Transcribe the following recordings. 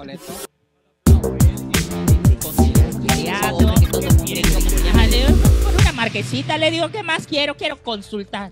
Coleto. Que Por una marquesita le digo, ¿qué más quiero? Quiero consultar.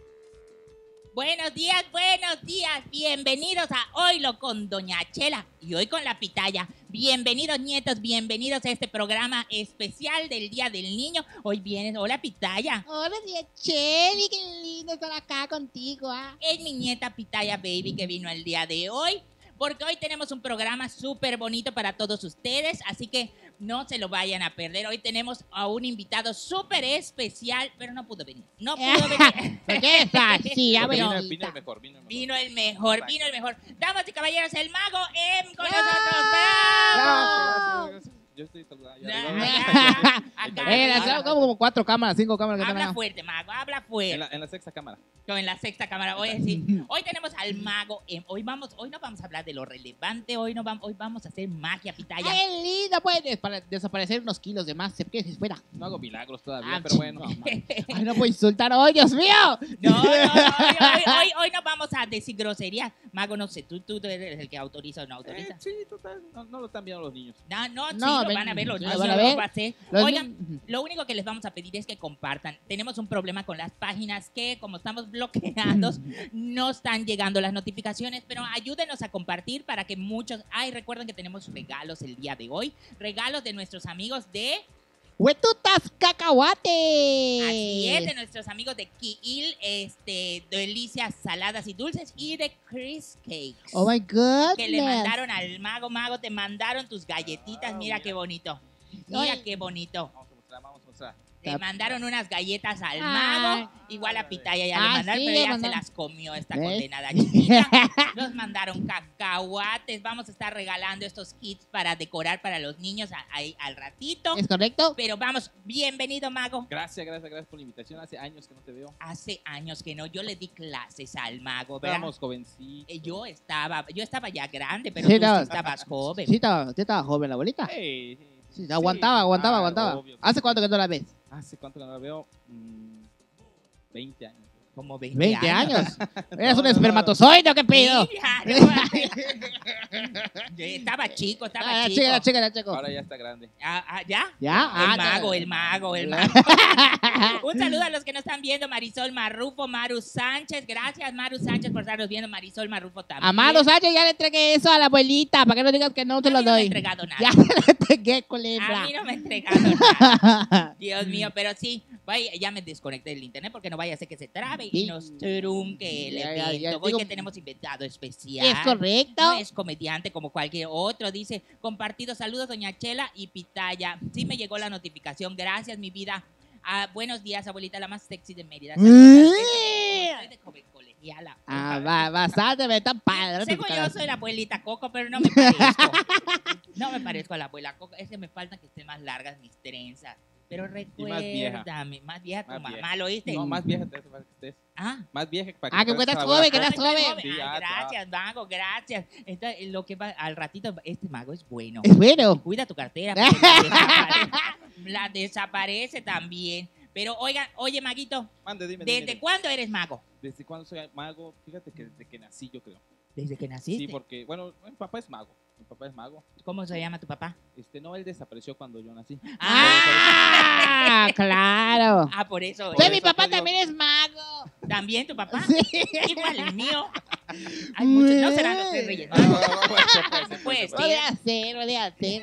Buenos días, buenos días. Bienvenidos a Oilo con Doña Chela y hoy con la pitaya. Bienvenidos, nietos, bienvenidos a este programa especial del Día del Niño. Hoy vienes, hola pitaya. Hola, tía Cheli, qué lindo estar acá contigo, ¿ah? Es mi nieta Pitaya Baby que vino el día de hoy. Porque hoy tenemos un programa súper bonito para todos ustedes, así que no se lo vayan a perder. Hoy tenemos a un invitado súper especial, pero no pudo venir. No pudo venir. ¿Por qué es así? Ya Porque veo. vino, vino el mejor, vino el mejor. Vino el mejor, vino el mejor. Damas y caballeros, el mago M con nosotros. Gracias, ¡Bravo! gracias, gracias. Yo estoy saludando. Eh, como, cuatro cámaras, cinco cámaras que Habla fuerte, mago, habla En fuerte. la, en la sexta cámara. En la sexta cámara. Hoy sí. Hoy tenemos al mago. Hoy vamos, hoy no vamos a hablar de lo relevante, hoy no vamos, hoy vamos a hacer magia, pitaya. Ay, qué lindo, puede para desaparecer unos kilos de más. ¿Qué es fuera? No hago milagros todavía, Ah, pero bueno. no, Ay, no puedo insultar hoy, Dios mío. No, no, no, hoy, hoy, hoy- hoy no vamos a decir groserías. Mago, no sé, tú, tú eres el que autoriza o no Eh, autoriza. sí, total. No, no lo están viendo los niños. No, no, sí, No, lo ven, van a ver los niños, van a ver. va a hacer. Los Oigan, lo único que les vamos a pedir es que compartan. Tenemos un problema con las páginas que, como estamos bloqueados, no están llegando las notificaciones, pero ayúdenos a compartir para que muchos... Ay, recuerden que tenemos regalos el día de hoy. Regalos de nuestros amigos de... Huetutas cacahuates. Así es, de nuestros amigos de Kiil, este, delicias saladas y dulces, y de Chris Cakes. Oh my god. que le mandaron al mago, mago, te mandaron tus galletitas, mira mira. qué bonito. Mira Ay. qué bonito. Vamos a mostrar, vamos a mostrar. Le Tap- mandaron unas galletas al Ay. mago, igual a Pitaya ya le Ah, mandaron, sí, pero ya se las comió esta ¿Ves? condenada chiquita. Nos mandaron cacahuates, vamos a estar regalando estos kits para decorar para los niños a- ahí al ratito. ¿Es correcto? Pero vamos, bienvenido mago. Gracias, gracias, gracias por la invitación. Hace años que no te veo. Hace años que no, yo le di clases al mago, ¿verdad? Estábamos jovencitos. Eh, Yo estaba, yo estaba ya grande, pero Sí, tú estabas joven. Sí, estaba, usted estaba joven, la abuelita. Sí, sí, aguantaba, aguantaba, claro, aguantaba. obvio. ¿Hace cuánto que no la ves? ¿Hace cuánto que no la veo? Mm, 20 años. Como 20, 20 años. Eres No, un espermatozoide, ¿o ¿qué pedo? Mira, no, estaba chico, estaba Ah, chico. chica, chica, chico. Ahora ya está grande. Ah, ah, ¿Ya? ¿Ya? El Ah, mago, el mago, el mago. Un saludo a los que nos están viendo, Marisol Marrufo, Maru Sánchez. Gracias, Maru Sánchez, por estarnos viendo. Marisol Marrufo también. Amado Sánchez, ya le entregué eso a la abuelita, para que no digas que no te A lo mí no me doy. entregado nada. Ya le entregué, A culebra. mí no me ha entregado nada. Dios mío, pero sí, vaya, ya me desconecté del internet porque no vaya a ser que se trabe y Sí. nos trunque el Ya, evento. ya, Hoy digo- que tenemos inventado especial. ¿Es correcto? No es comediante como cualquier otro. Dice, compartido saludos, doña Chela y Pitaya. Sí me llegó la notificación. Gracias, mi vida. Ah, buenos días, abuelita, la más sexy de Mérida. Saludos. Soy de joven colegiala. Ah, va, bastante, me está padre. Según yo soy la abuelita Coco, pero no me parezco. No me parezco a la abuela Coco. Es que me faltan que estén más largas mis trenzas. Pero más vieja. recuérdame, más vieja tu Más mamá, vieja. ¿lo oíste? No, más vieja te hace falta que estés. Ah, Más vieja para Ah, que estás joven, que estás joven. Sí, Ah, gracias, mago, gracias. Esta- lo que va, al ratito, este mago es bueno. Es bueno. Cuida tu cartera. porque la, desaparece, la desaparece también. Pero oigan, oye, maguito, Mande, dime, dime, ¿desde dime. cuándo eres mago? ¿Desde cuándo soy mago? Fíjate que desde que nací, yo creo. Desde que naciste. Sí, porque, bueno, mi papá es mago. Mi papá es mago. ¿Cómo se llama tu papá? Este, no, él desapareció cuando yo nací. Ah, claro. Ah, por eso. Por mi eso papá te digo. también es mago. ¿También tu papá? Sí. Igual el mío. Hay muchos, no serán los tres reyes. Ah, bueno, bueno, eso puede ser, Pues.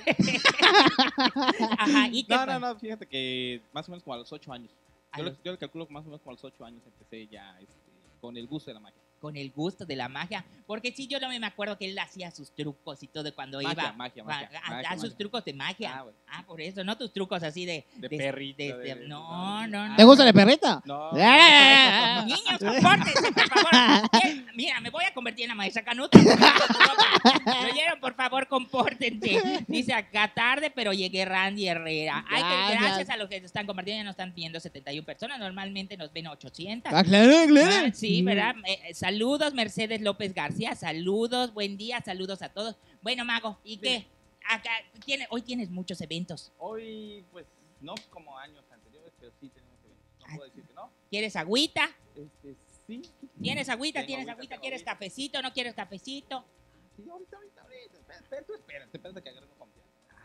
Ajá, ¿y qué No, no, no, fíjate que más o menos como a los 8 años. Yo, le, los- yo le calculo que más o menos como a los 8 años empecé ya este, con el gusto de la magia. Con el gusto de la magia. Porque sí, yo no me acuerdo que él hacía sus trucos y todo cuando Magia, iba magia, a- magia, a, magia, a sus magia. trucos de magia. Ah, Ah, por eso, no tus trucos así de... De perrito, de- de- de- no, no, no. ¿Te gusta el perrito? No. Ah. Niños, compórtense, por favor. Mira, me voy a convertir en la maestra Canuta. ¿Lo oyeron? Por favor, compórtense. Dice acá tarde, pero llegué Randy Herrera. Ay, que Gracias. a los que se están compartiendo. Ya nos están viendo 71 personas. Normalmente nos ven 800. Ah, claro, claro. Ah, sí, ¿verdad? Eh, eh, saludos, Mercedes López García. Saludos, buen día, saludos a todos. Bueno, Mago, ¿y qué? Acá, tiene, hoy tienes muchos eventos. Hoy, pues, no como años anteriores, pero sí tenemos eventos. No Ay. puedo decir que no. ¿Quieres agüita? Este, sí. ¿Tienes agüita? Tengo ¿Tienes agüita, ¿Quieres agüita. cafecito? ¿No quieres cafecito? Sí, ahorita, ahorita, ahorita. Espera, espera, tú espérate, espérate que agarremos confianza.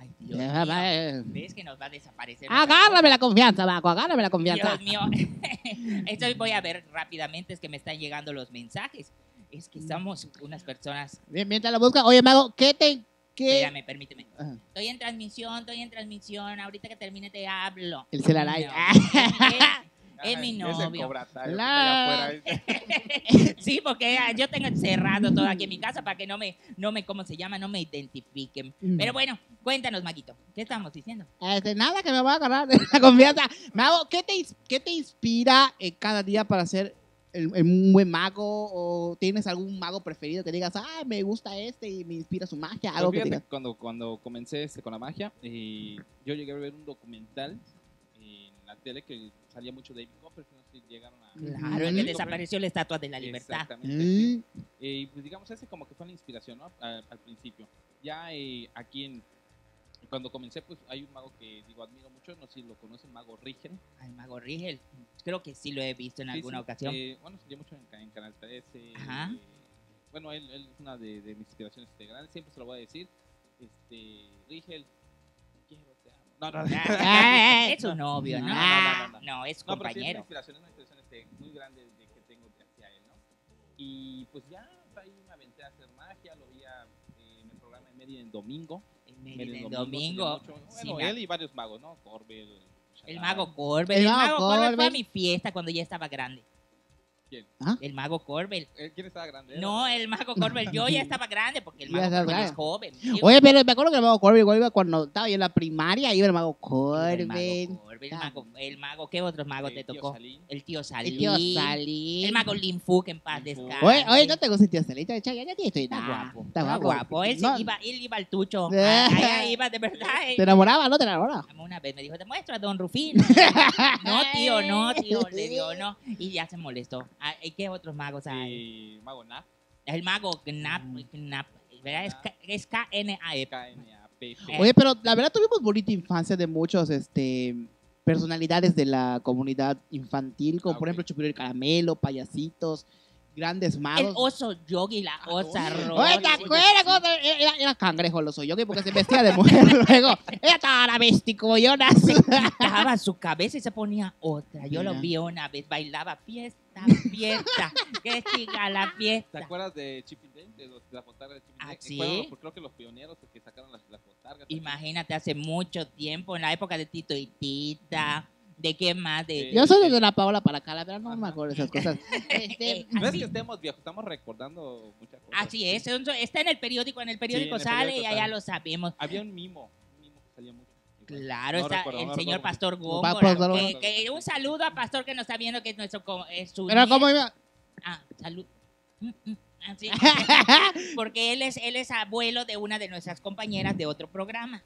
Ay, Dios mío. ¿Ves que nos va a desaparecer? Agárrame la confianza, Mago, agárrame la confianza. Dios mío. Esto voy a ver rápidamente, es que me están llegando los mensajes. Es que somos unas personas. Bien, Mientras lo busca, oye, Mago, ¿qué te... qué? Espérame, permíteme. Ajá. Estoy en transmisión, estoy en transmisión. Ahorita que termine te hablo. El celular No. Es, mi novio. cobratario que La- afuera. Sí, porque yo tengo cerrado todo aquí en mi casa para que no me, no me, ¿cómo se llama? No me identifiquen. Mm. Pero bueno, cuéntanos, Maguito. ¿Qué estamos diciendo? Este, nada, que me voy a agarrar de la confianza. Mago, ¿qué te, qué te inspira eh, cada día para ser el- el- un buen mago? ¿O tienes algún mago preferido que digas, ah, me gusta este y me inspira su magia? Algo Pues que fíjate digas. que cuando, cuando comencé este, con la magia, eh, yo llegué a ver un documental en la tele que salía mucho David Copperfield, no sé si llegaron a... Claro, el que desapareció la estatua de la libertad. Exactamente, sí. Mm, Eh, y pues digamos, ese como que fue la inspiración, ¿no? A- al principio. Ya eh, aquí en... Cuando comencé, pues hay un mago que digo, admiro mucho, no sé si lo conocen, Mago Rigel. Ay, Mago Rigel. Creo que sí lo he visto en Sí, alguna sí, ocasión. eh, bueno, salió mucho en, en Canal 13. Ajá. eh, bueno, él, él es una de, de mis inspiraciones este, grandes, siempre se lo voy a decir. Este, Rigel. No, no, no. Ah, es su novio, ¿no? No, No, no, no, no. es No, pero sí es una compañero. inspiración, es una inspiración este, muy grande de que tengo hacia él, ¿no? Y pues ya ahí me aventé a hacer magia, lo veía eh, en el programa de Mérida en domingo. En Mérida en domingo. sí, Bueno, me- él y varios magos, ¿no? Corbel. el mago Corbel. El El, mago Corbel fue a mi fiesta cuando ya estaba grande. ¿Quién? El mago Corbel. Eh, ¿Quién estaba grande? No, el mago Corbel. Yo ya estaba grande porque el mago Corbel es grande. joven. Yo- Oye, pero me acuerdo que el mago igual iba cuando estaba yo en la primaria, iba el mago el mago Corbel, el mago, el mago, ¿qué otros magos te El tío tocó? Salín. El tío el Salín. tío Salín. El mago Linfu, que en paz descanse. Oye, oye, no te gusta el tío Salín, ya, ya, ya estoy Está nada. guapo. Está guapo. guapo. Él, No, iba, él iba al tucho. Allá iba, de verdad. eh. ¿Te enamoraba, no te enamoraba? Una vez me dijo, te muestro a Don Rufín. No, tío, no, tío, le dio, no. Y ya se molestó. Ah, ¿Y qué otros magos hay? Eh, Mago Nap. El mago Knap, Knap, ¿verdad? Es K- Es K-N-A-P. K-N-A-P. Oye, pero la verdad tuvimos bonita infancia de muchos, este, personalidades de la comunidad infantil, como Ah, por ok. ejemplo Chupiro el Caramelo, payasitos, grandes El magos. oso yogi, la osa oye. rosa. Oye, ¿te acuerdas cómo era, era cangrejo el oso yogi porque se vestía de mujer luego? Ella estaba la vesticoyonas. Se quitaba su cabeza y se ponía otra. Yo lo Mira. vi una vez, bailaba fiesta, fiesta. que siga la ¿Te fiesta. acuerdas de Chip and Dale? De, los, de la de Chip and Ah, Dale? ¿sí? Los- creo que los pioneros que sacaron las, las botargas. Imagínate, hace mucho tiempo, en la época de Tito y Tita. ¿De qué más? De, Sí. Yo soy desde la Paola para acá, la verdad no me acuerdo de esas cosas. Este, No es que estemos viejos, estamos recordando muchas cosas. Así es, está en el periódico, en el periódico en el sale periódico y allá sale. lo sabemos. Había un mimo, un mimo que salía mucho. Claro, No está recuerdo, el no señor. Pastor Pa- Góngora. Que- que un saludo a Pastor que nos está viendo, que es nuestro es su pero cómo iba. Ah, salud. Mm, mm, así. Porque él es, él es abuelo de una de nuestras compañeras de otro programa.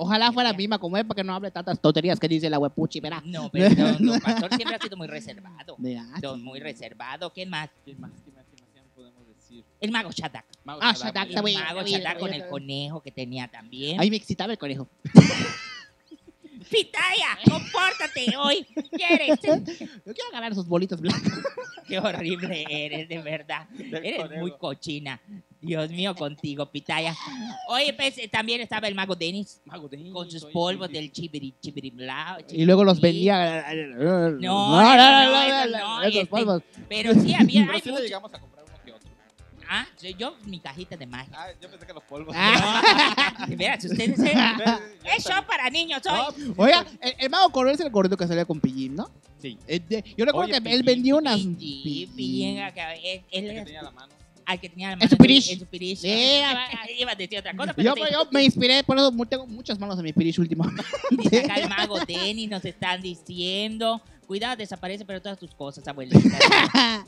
Ojalá fuera misma como él para que no hable tantas tonterías que dice la huepuchi, verá. No, pero don, don Pastor siempre ha sido muy reservado. Don, muy reservado. ¿Quién más? ¿Quién más? ¿Quién más? ¿Quién más? ¿Quién más podemos decir? El mago Shadak. Mago Ah, Shadak, El mago Shadak con el conejo que tenía también. Ahí me excitaba el conejo. Pitaya, compórtate hoy. ¿Quieres? Yo quiero ganar esos bolitos blancos. Qué horrible eres, de verdad. Del Eres conejo. muy cochina. Dios mío, contigo, Pitaya. Oye, pues eh, también estaba el mago Denis, con sus polvos del chibiri, chibiri blau. Y luego los vendía. No, no, no, no, Esos este- polvos. Pero sí había. Pero hay sí le mucho- llegamos a comprar uno que otro. Ah, sí, yo, mi cajita de magia. Ah, yo pensé que los polvos. Ah. De veras, ustedes. eh, Ya Es show para niños hoy. No, Oiga, el, el mago Coronel es el gordito que salía con Pillín, ¿no? Sí. Eh, de- yo recuerdo Oye, que él vendió unas. Pillín. acá, él, él el tenía la mano. al que tenía la En mano su pirish. En su pirish. Sí. Iba a decir otra cosa, pero Yo, sí. yo me inspiré, por eso tengo muchas manos en mi pirish últimamente. Dice acá el mago Denis, nos están diciendo. Cuidado, desaparece, pero todas tus cosas, abuelita.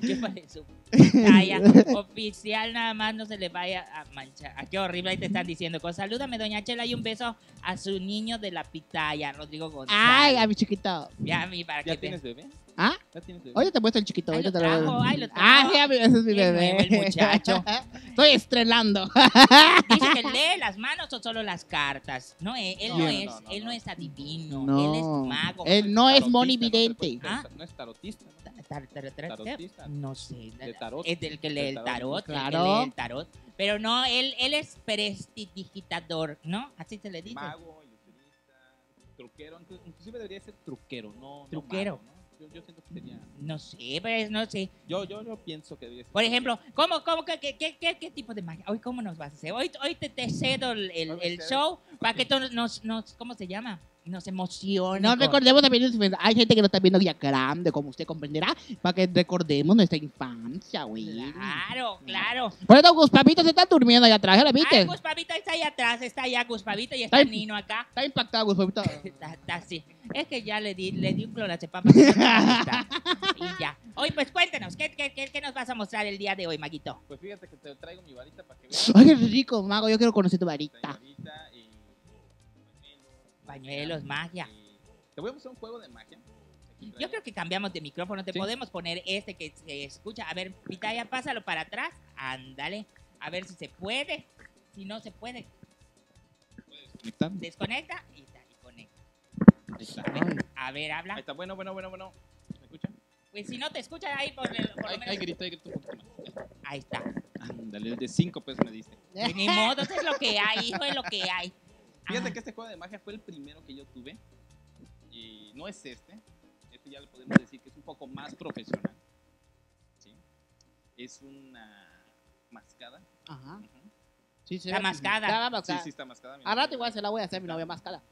¿Qué parece? Pitaya, oficial, nada más no se le vaya a manchar. Ah, qué horrible, ahí te están diciendo cosas. Salúdame, doña Chela, y un beso a su niño de la pitaya, Rodrigo González. Ay, a mi chiquito. Ya, mi, para ¿Ya que tienes te... bebé? ¿Ah? Ahorita te muestro el chiquito. Ahí lo trajo, ahí lo trajo. Ah, ya, ese es mi bebé. nuevo el muchacho. Estoy estrenando. Dice que lee las manos o solo las cartas. No, él, él no, No, es, no, no, él no. no es adivino, No. él es mago. Él no es monividente. No, Ah. no es tarotista, ¿no? Tar- tar- tar- tar- Tarotista. No sé. De tarot. Es del que lee De el tarot, tarot. el que claro. lee el tarot. Pero no, él, él es prestidigitador, ¿no? Así se le dice. Mago, ilusionista, truquero. inclu- Inclusive debería ser truquero, no, no Truquero. Yo, yo siento que sería... No sé, pero no sé. Yo, yo, yo pienso que ser... Por ejemplo, ¿cómo, cómo, qué, qué, qué, qué- tipo de magia? Hoy, ¿cómo nos vas a hacer? Hoy, hoy te, te cedo el, el- el show para que todos nos, nos, ¿cómo se llama? Nos emocione. No recordemos también, hay gente que no está viendo diagram de como usted comprenderá, para que recordemos nuestra infancia, güey. Claro, claro. Por eso Gus Papito se está durmiendo allá atrás, ¿ya lo viste? Ay, Guspavito está ahí atrás, está allá Guspavito y está Ay. Nino acá. Está impactado Gus Papito. Está, está así. Es que ya le di, le di un clonazepam para que. Y ya. Hoy, pues cuéntanos, ¿qué, qué, qué, qué nos vas a mostrar el día de hoy, Maguito? Pues fíjate que te traigo mi varita para que veas. Ay, qué rico, mago, yo quiero conocer tu varita. Pañuelos. Magia. Te voy a mostrar un juego de magia. Yo creo que cambiamos de micrófono. Te Sí. podemos poner este que se escucha. A ver, Pitaya, pásalo para atrás. Ándale. A ver si se puede. Si no se puede, desconecta y, y conecta. Ahí está. Ay, A ver, Ahí habla. está. Bueno, bueno, bueno, bueno. ¿Me escuchan? Pues si no te escucha ahí, por, el- por lo Ahí, menos. ahí grito, ahí grito. Ahí está. Ándale, el de 5 pesos me diste. Pues ni modo, eso es lo que hay, hijo, es lo que hay. Fíjate Ah, que este juego de magia fue el primero que yo tuve. Y no es este. Este ya le podemos decir que es un poco más profesional. ¿sí? Es una mascada. Ajá. Sí, sí. La mascada. Está la Sí, mascada. sí, está mascada. Al rato igual se la voy a hacer a mi novia mascada.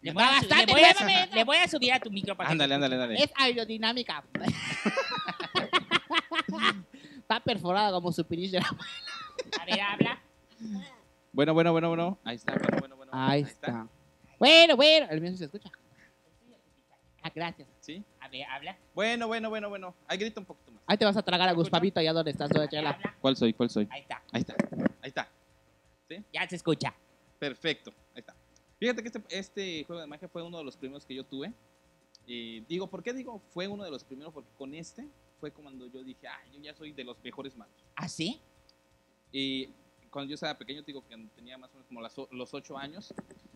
Le voy, a, su- Bastante, le voy a- nuevamente. le voy a subir a tu micro para Ándale, ándale, ándale. Es aerodinámica. Está perforada como su pinche. A ver, habla. Bueno, bueno, bueno, bueno. Ahí está, bueno, bueno. Ahí está. Bueno, bueno. El mío sí se escucha. Ah, gracias. ¿Sí? A ver, habla. Bueno, bueno, bueno, bueno. Ahí grita un poquito más. Ahí te vas a tragar a. Guspavito allá donde estás, toda chela. ¿Cuál soy? ¿Cuál soy? Ahí está. Ahí está. Ahí está. Ya se escucha. Perfecto. Ahí está. Fíjate que este, este juego de magia fue uno de los primeros que yo tuve. Y digo, ¿por qué digo fue uno de los primeros? Porque con este fue cuando yo dije, ah, yo ya soy de los mejores magos. ¿Ah, sí? Y cuando yo estaba pequeño, te digo que tenía más o menos como las los ocho años.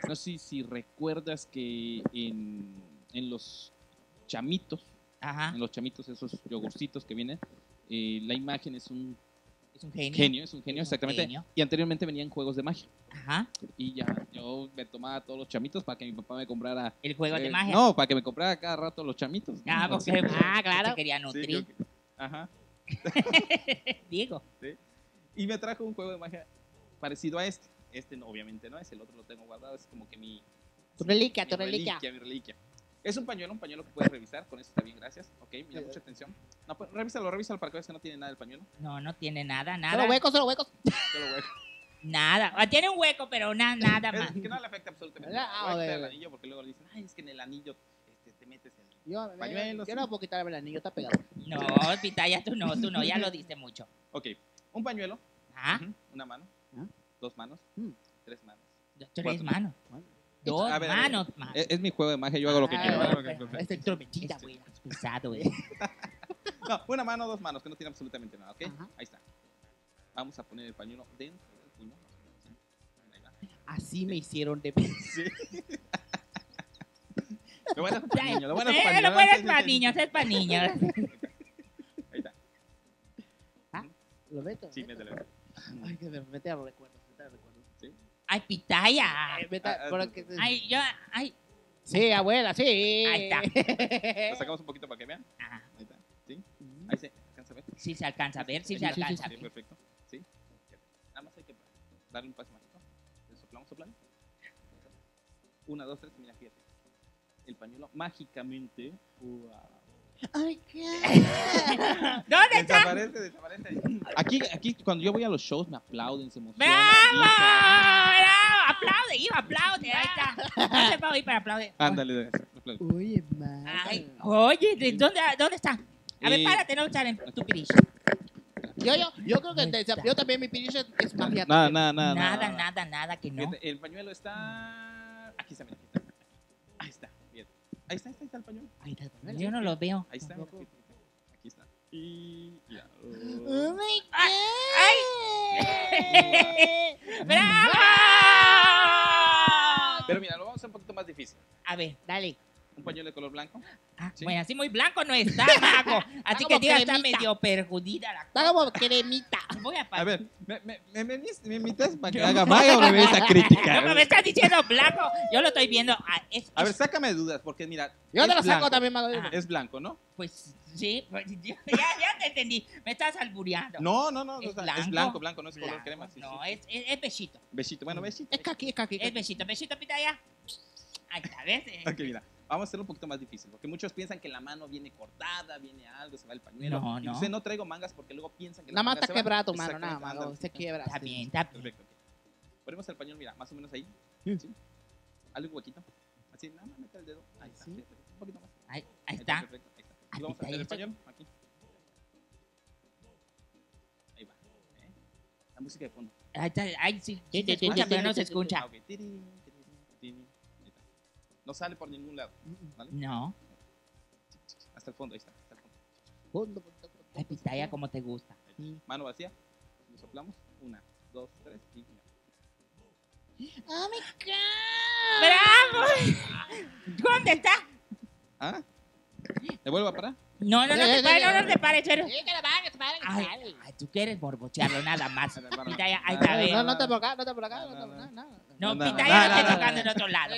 No sé si, si recuerdas que en, en los chamitos, Ajá. en los chamitos, esos yogurcitos que vienen, eh, la imagen es un Es un genio. genio, es un genio, Es un exactamente. genio. Y anteriormente venían juegos de magia. Ajá. Y ya, yo me tomaba todos los chamitos para que mi papá me comprara. El juego de eh, magia. No, para que me comprara cada rato los chamitos. ¿no? Ah, Así. porque Ah, claro. se quería Sí, nutrir. que- Ajá. Diego. Y me trajo un juego de magia parecido a este. Este no, obviamente no es, el otro lo tengo guardado, es como que mi, Tu reliquia, mi tu reliquia. mi reliquia. Es un pañuelo, un pañuelo que puedes revisar, con eso está bien, gracias. Ok, mira, mucha atención. No, pues, revísalo, revísalo para que veas que no tiene nada el pañuelo. No, no tiene nada, Solo nada. huecos, solo huecos. Solo hueco. Nada. Ah, tiene un hueco, pero na- nada Es más. que no le afecta absolutamente Ah, nada. Ok. el anillo porque luego le dicen, ay, es que en el anillo este, te metes el... Yo, Pañuelos, yo sí. no puedo quitarme el anillo, está pegado. No, Pitaya, tú no, tú no, ya lo diste mucho. Ok, un pañuelo, ¿Ah? ujú, una mano, Ah. dos manos, Mm. tres manos. Tres Cuatro. manos. Dos A ver, a ver. manos. Es, es mi juego de magia, yo hago lo que Ah, lo que pero- quiero. Esta instrumentita, Mentira, güey. güey. Es pesado, güey. No, una mano, dos manos, que no tiene absolutamente nada, ¿ok? Ajá. Ahí está. Vamos a poner el pañuelo dentro del puño. menos, ¿sí? Así me hicieron de... Sí. Lo bueno es para niños, lo bueno es Eh, para lo niños. bueno Sí, es para niños, es para niños. Ahí está. ¿Lo meto? Sí, métele. Ay, que me mete a los recuerdos, mete a recuerdos. Ay, Pitaya. Eh, mete- Ah, ah, Ay, yo, ay. Sí, abuela, sí. Ahí está. Lo sacamos un poquito para que vean. Ajá. Ahí está. ¿Sí? Ahí se alcanza a ver. Sí se alcanza a ver, sí se Sí, sí, sí, alcanza a Sí, ver. perfecto. ¿Sí? Nada más hay que darle un paso mágico. Le soplamos, soplamos. Una, dos, tres, mira, fíjate. El pañuelo mágicamente. ¡Wow! Ay, qué... ¿Dónde está? Desaparece, desaparece. Aquí, aquí, cuando yo voy a los shows, me aplauden, se emocionan. ¡Bravo! ¡Bravo! ¡Aplaude, hijo, aplaude! Ahí está. No se a oír para aplaudir. Ándale, aplaude. Oye. Ay, oye, ¿de ¿dónde, ¿dónde está? A ver, Eh, párate, no estar en tu pirish. Yo, yo, yo creo que te- yo también mi pinche es magia. Nada, nada, nada. Nada, nada, nada que no. El pañuelo está. Aquí está, mira, aquí está. Ahí está. Ahí está, ahí está, ahí está el pañuelo. Ahí está el pañuelo. Yo no lo veo. Ahí está, aquí, aquí está. Y ya. Oh my Ay, God. ¡Bravo! Pero mira, lo vamos a hacer un poquito más difícil. A ver, Dale. Color blanco. ah, Sí. bueno, así muy blanco no está, mago. Así que tía está medio perjudida la Está como cremita. Voy a A ver, ¿me, me, me, me invitas para que haga maga o me venís a No, criticar? me estás diciendo blanco. Yo lo estoy viendo. Ah, es, A ver, es- sácame de dudas, porque mira. Yo es te lo saco blanco. también, Mago. Ah. Es blanco, ¿no? pues sí, pues, yo- ya, ya te entendí. Me estás albureando. No, no, no. ¿Es o sea, blanco? es blanco, blanco, no es color Blanco, crema. Sí, no, sí. Es, es, es besito. Besito, bueno, besito. Es caqui, es caqui. Es besito. Besito, pitaya. Ahí está, ¿ves? Ok, mira. Vamos a hacerlo un poquito más difícil, porque muchos piensan que la mano viene cortada, viene algo, se va el pañuelo. No, no. usted no traigo mangas porque luego piensan que Nada más mangas está quebrada tu mano, nada más. Se quiebra. Está bien, está bien. Perfecto. ok. Ponemos el pañuelo, mira, más o menos ahí. Sí. ¿sí? Un huequito. Así, nada más mete el dedo. Ahí está. Sí. Un poquito más. Ahí, ahí está. perfecto, ahí está. Ahí Y vamos a hacer el pañuelo aquí. Ahí va. ¿eh? La música de fondo. Ahí está. Ahí sí, sí se escucha, pero no se escucha. Ah, ok. No sale por ningún lado. ¿vale? No. Hasta el fondo, ahí está. Hasta el fondo. Fondo, fondo, fondo, Ay, fondo, pitaya, como te gusta. Mano vacía. Le soplamos. Una, dos, tres y mira. Oh my God. ¡Bravo! ¿Dónde está? ¿Ah? ¿Le vuelvo a parar? No, no, no te eh, pares, eh, no, no eh. te pares, chero. Sí, que la pague, que se pague, que se Ay, ay, tú quieres borbochearlo nada más. Ahí está, Pitaya, ahí Ah, está, No, no, no te por acá, no te por acá, No, no te no, por no. acá, no. No, No, Pitaya no, no, está tocando no. en otro lado.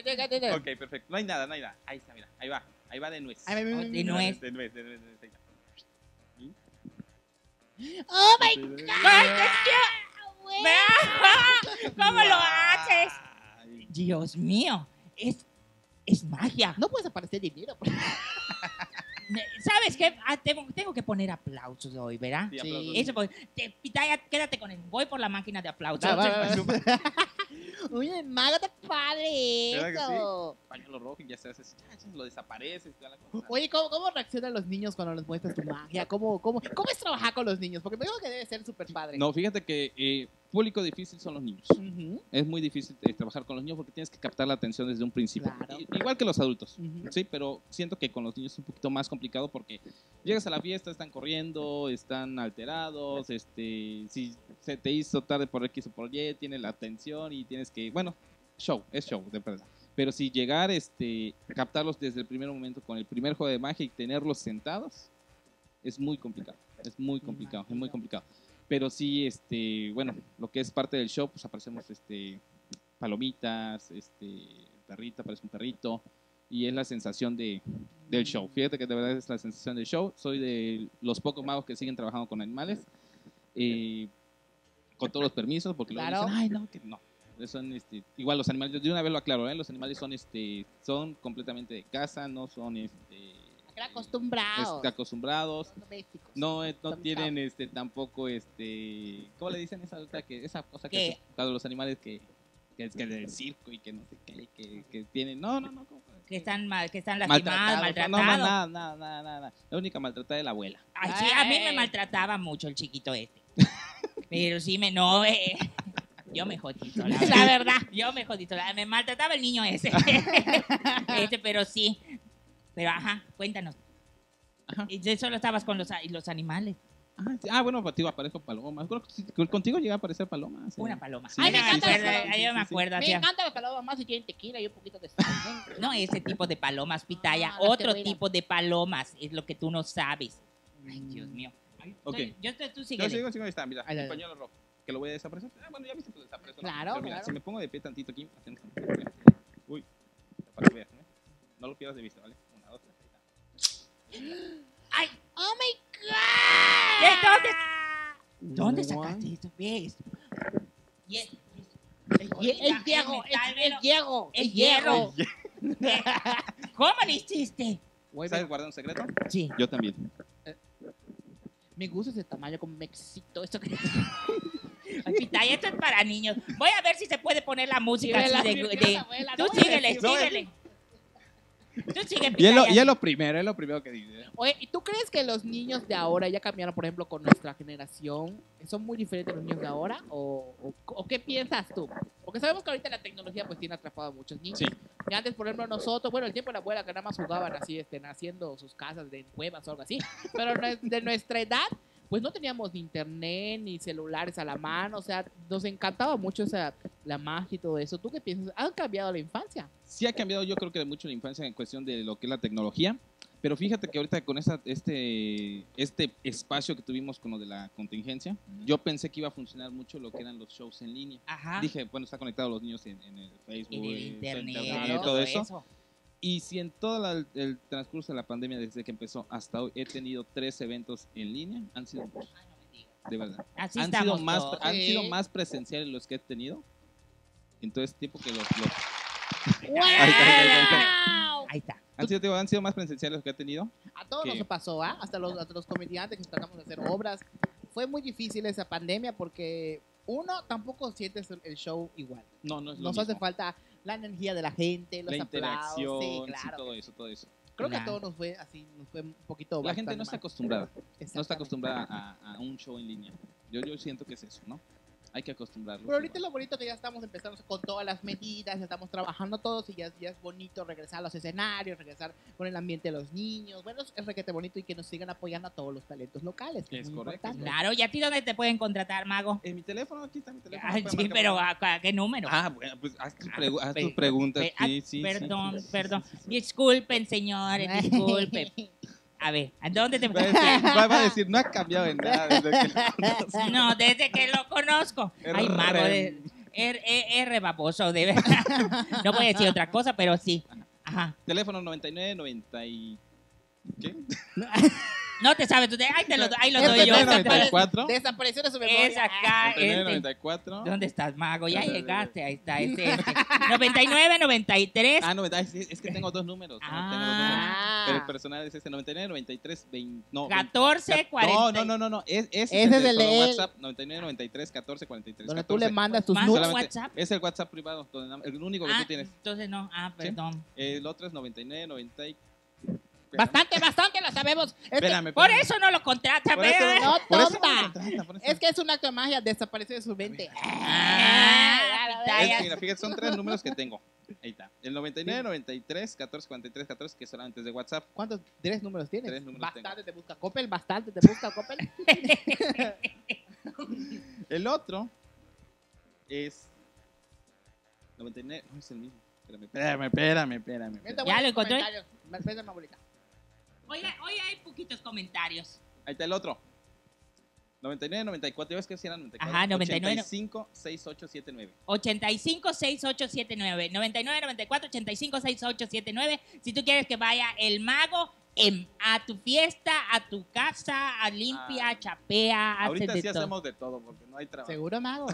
Ok, perfecto. No hay nada, no hay nada. Ahí está, mira. Ahí va. Ahí va de nuez. Oh, ay, de nuez. De nuez, de nuez, de nuez. Ahí está. Oh my ¡Ay, qué! ¡Bravo! ¿Cómo lo haces? Dios mío, es, es magia. No puedes aparecer dinero. Pues. ¿Sabes qué? Ah, tengo, tengo que poner aplausos hoy, ¿verdad? Sí, aplausos. Eso voy. Te- Pitaya, quédate con él. Voy por la máquina de aplausos. Va, va, va, va. Oye, mago, está padre ¿Verdad que sí? eso. Pañuelo rojo y ya se hace así, ya, ya lo desapareces y toda la cosa. Oye, ¿cómo, ¿cómo reaccionan los niños cuando les muestras tu magia? ¿Cómo, cómo, ¿Cómo es trabajar con los niños? Porque me digo que debe ser súper padre. No, fíjate que eh, público difícil son los niños. Ujú, Es muy difícil eh, trabajar con los niños porque tienes que captar la atención desde un principio. Claro. Igual que los adultos. ujú. Sí, pero siento que con los niños es un poquito más complicado porque llegas a la fiesta, están corriendo, están alterados, este, si se te hizo tarde por X o por Y, tiene la atención y tienes que, bueno, show, es show, de verdad. Pero si llegar, este, captarlos desde el primer momento con el primer juego de magia y tenerlos sentados, es muy complicado, es muy complicado, es muy complicado. Pero sí, este, bueno, lo que es parte del show, pues aparecemos, este, palomitas, este, perrita, parece un perrito, y es la sensación de, del show. Fíjate que de verdad es la sensación del show. Soy de los pocos magos que siguen trabajando con animales, eh, con todos los permisos, porque luego Claro. dicen, ay, no, que no. Son, este, igual los animales, de una vez lo aclaro, ¿eh? los animales son, este, son completamente de casa, no son este, acostumbrados. este, domésticos. no, eh, no tienen este, tampoco, este, ¿cómo le dicen esa, otra que, esa cosa que ¿Qué? cuando los animales que, que es que del circo y que no sé qué, que, que tienen, no, no, no, ¿cómo? Que están, mal, que están lastimados, maltratados. No, maltratados. no, nada, nada, nada, nada. La única maltratada es la abuela. Ay, sí, a mí me Ay. maltrataba mucho el chiquito este. Pero sí me, no, eh, yo me jodí sola, La verdad. Yo me jodí sola. Me maltrataba el niño ese. Este, pero sí. Pero ajá, cuéntanos. Ajá. Y de solo estabas con los, y los animales. Ah, sí. Ah, bueno, contigo aparezco paloma. Creo que sí, Contigo llega a aparecer paloma. sí. Una paloma. Sí, Ay, me Ahí encanta las palomas, ahí yo sí, me acuerdo. Me hacía- encanta la paloma más si tienen tequila y un poquito de sal. No, ese tipo de palomas, pitaya. Ah, las Otro tipo de palomas es lo que tú no sabes. Ay, Dios mío. Ay, Ok. estoy- Yo estoy, tú Yo síguele. sigo, sigo, ahí está, mira, Ahí, ahí, el pañuelo rojo. Que lo voy a desaparecer. Ah, bueno, ya viste que lo desapareció. Claro, Pero mira, claro. si me pongo de pie tantito aquí, Uy, para que veas, ¿eh? No lo pierdas de vista, ¿vale? Ay, ¡Oh, my ¿de God! dónde? ¿Dónde sacaste esto? ¿Ves? Y es, es, Y- Es Diego, es, es Diego. Es hierro. ¿Cómo lo hiciste? ¿Sabes guardar un secreto? Sí. Yo también. me gusta ese tamaño, como me excito. Esto que... Pitaya, esto es para niños. Voy a ver si se puede poner la música así de... de- abuela, tú no, síguele, no, síguele. Tú sigue Y es, lo, y es lo primero, es lo primero que dice. Oye, ¿y tú crees que los niños de ahora ya cambiaron, por ejemplo, con nuestra generación? ¿Son muy diferentes los niños de ahora? ¿O, o- o qué piensas tú? Porque sabemos que ahorita la tecnología pues tiene atrapado a muchos niños. Sí. Y antes, por ejemplo, nosotros, bueno, el tiempo de la abuela que nada más jugaban así, este, haciendo sus casas de cuevas o algo así. Pero de nuestra edad, pues no teníamos ni internet, ni celulares a la mano. O sea, nos encantaba mucho esa, la magia y todo eso. ¿Tú qué piensas? ¿Han cambiado la infancia? Sí ha cambiado yo creo que de mucho la infancia en cuestión de lo que es la tecnología, pero fíjate que ahorita con esa, este, este espacio que tuvimos con lo de la contingencia, yo pensé que iba a funcionar mucho lo que eran los shows en línea. Ajá. Dije, bueno, está conectado los niños en, en el Facebook, en el internet, todo eso. Y si en todo la- el transcurso de la pandemia, desde que empezó hasta hoy, he tenido tres eventos en línea, han sido muchos, de verdad. Así han sido, más, todos. han Sí. sido más presenciales los que he tenido en todo este tiempo que los, los- ¡Wow! Ahí está, ahí está, ahí Ahí está. han, sido, digo, han sido más presenciales los que he tenido. A todos ¿Qué? nos pasó, ¿ah? Hasta los, hasta los comediantes que tratamos de hacer obras. Fue muy difícil esa pandemia porque uno tampoco sientes el, el show igual. No, no es lo Nos mismo. hace falta la energía de la gente, los la aplausos. interacción, Sí, sí, claro. todo eso, todo eso. Creo que a todos nos fue así, nos fue un poquito. La gente no está acostumbrada, no está acostumbrada a, a un show en línea. Yo, yo siento que es eso, ¿no? Hay que acostumbrarlo. Pero ahorita lo bonito que ya estamos empezando con todas las medidas, ya estamos trabajando todos y ya, ya es bonito regresar a los escenarios, regresar con el ambiente de los niños. Bueno, es requete bonito y que nos sigan apoyando a todos los talentos locales. que Es muy correcto, importante. Claro, ¿y a ti dónde te pueden contratar, mago? En mi teléfono, aquí está mi teléfono. Pueden sí, pero ¿a, a qué número? Ah, bueno, pues haz, tu Ah, pregu- haz pe- tus preguntas. pe- ah, sí, sí, sí, perdón, sí, sí, perdón. sí, sí, sí. Disculpen, señores, disculpen. A ver, ¿a dónde te Va a, decir, va- a decir, no ha cambiado en nada desde que lo conocí. No, desde que lo conozco. Ay, mago, de, er, er, er, baboso, de verdad. No voy a decir otra cosa, pero sí. Ajá. Teléfono 99, 90 y... ¿Qué? No te sabes, tú te- ahí, te lo, ahí lo Es doy yo. 94. Desapareció de su memoria. Es acá. 99, este. 94. ¿Dónde estás, mago? Ya llegaste, ahí está, ese, este. 99, 93. Ah, 90, ay, sí, es que tengo dos números. ¿no? Tengo dos números. Ah. Pero el personal es este 99, 93, 20. No, 14, 20. 40. No, no, no, no, no. Es, ese es es el el. WhatsApp 99, 93, 14, 43. Donde tú 14. le mandas tus. Solamente- WhatsApp. Es el WhatsApp privado, donde- el único que Ah, tú tienes. entonces no. Ah, perdón. El otro es 99, 90 y... Bastante, bastante, lo sabemos. Es que, Espérame, Por espérame. eso no lo contrata, Por eso. No, por eso contrata, por eso. es que es un acto de magia, desapareció de su mente. Ah, pitaya. Es que, mira, fíjate, son tres números que tengo. Ahí está. El 99, 93, 14, 43, 14, que solamente es de WhatsApp. ¿Cuántos? ¿Tres números tienes? Tres números bastante te busca Coppel, bastante te busca Coppel. El otro es 99, no es el mismo. Espérame, espérame, espérame, espérame. Espérame. Ya lo encontré. Pésame, abuelita. Hoy, hoy hay poquitos comentarios. Ahí está el otro. 99, 94, yo ves que sí eran 94. Ajá, 99. 85, 6879. 85 6879 99 94 85 6879 si tú quieres que vaya el mago en- a tu fiesta, a tu casa, a limpia, Ah. chapea, hace Ahorita de sí todo. hacemos de todo porque no hay trabajo. ¿Seguro, mago?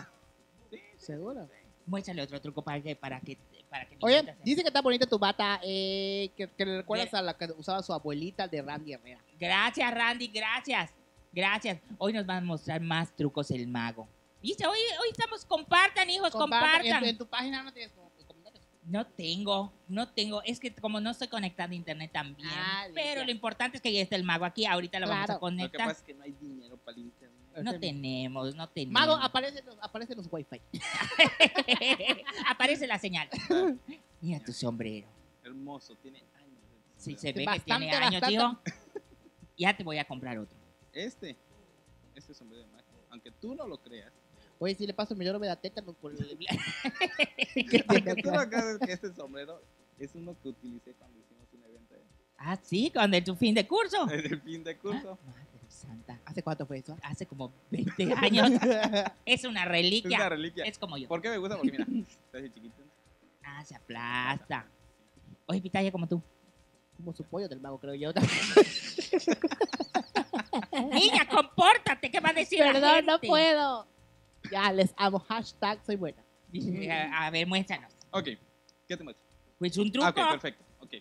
¿Seguro? Muéstrale otro truco para que para que para que Oye, dice que está bonita tu bata, eh, que, que le recuerdas a la que usaba su abuelita de Randy Herrera. Gracias, Randy, gracias. Gracias. Hoy nos van a mostrar más trucos el mago. ¿Viste? Hoy, hoy estamos, compartan, hijos, Compartan. compartan. En, en tu página no tienes comentarios. No tengo, no tengo. Es que como no estoy conectada a internet también. Ah, pero lo importante es que ya está el mago aquí. Ahorita lo vamos a Claro. Lo que conectar. pasa es que no hay dinero para el internet. No tenemos, no tenemos. Mago, aparecen los, aparecen los wifi. Aparece la señal. Mira tu sombrero. Hermoso, tiene años. Si sombrero. se ve que Bastante, tiene años, bastante. tío. Ya te voy a comprar otro. Este, este sombrero de mago, aunque tú no lo creas. Oye, si le paso mi yo me da tétanos por el... Aunque tú no creas que este sombrero es uno que utilicé cuando hicimos un evento Ah, sí, cuando es tu fin de curso. en el fin de curso. Madre santa. ¿Hace cuánto fue eso? Hace como 20 años. Es una Es reliquia. una reliquia. Es como yo. ¿Por qué me gusta? Porque mira, está así chiquito. Ah, se aplasta. Oye, pitaya como tú. Como su pollo del mago, creo yo. Niña, compórtate. ¿Qué va a decir la Perdón, no puedo. Ya, les amo. Hashtag soy buena. A, ver, muéstranos. Ok, ¿qué te muestro? Pues un truco. Ok, perfecto. Ok.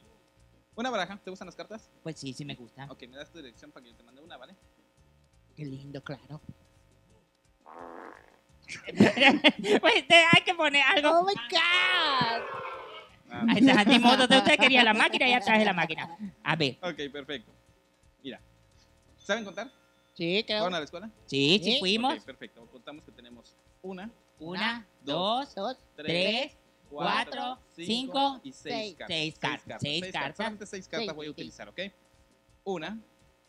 Una baraja, ¿te gustan las cartas? Pues sí, sí me gusta. Ok, me das tu dirección para que yo te mande una, ¿vale? Qué lindo, claro. pues te- hay que poner algo. Oh my God. Ah, Ahí está, ni modo, usted quería la máquina, ya traje la máquina. A ver, ok, perfecto. Mira. ¿Saben contar? Sí, creo. ¿Fueron a la escuela? sí, sí Sí. fuimos. Ok, perfecto. Contamos que tenemos una, Una, dos, dos, tres, tres, cuatro, cinco, y seis, seis. cartas. Seis cartas, seis cartas. Solamente seis cartas Seis, voy a utilizar, ¿ok? Una,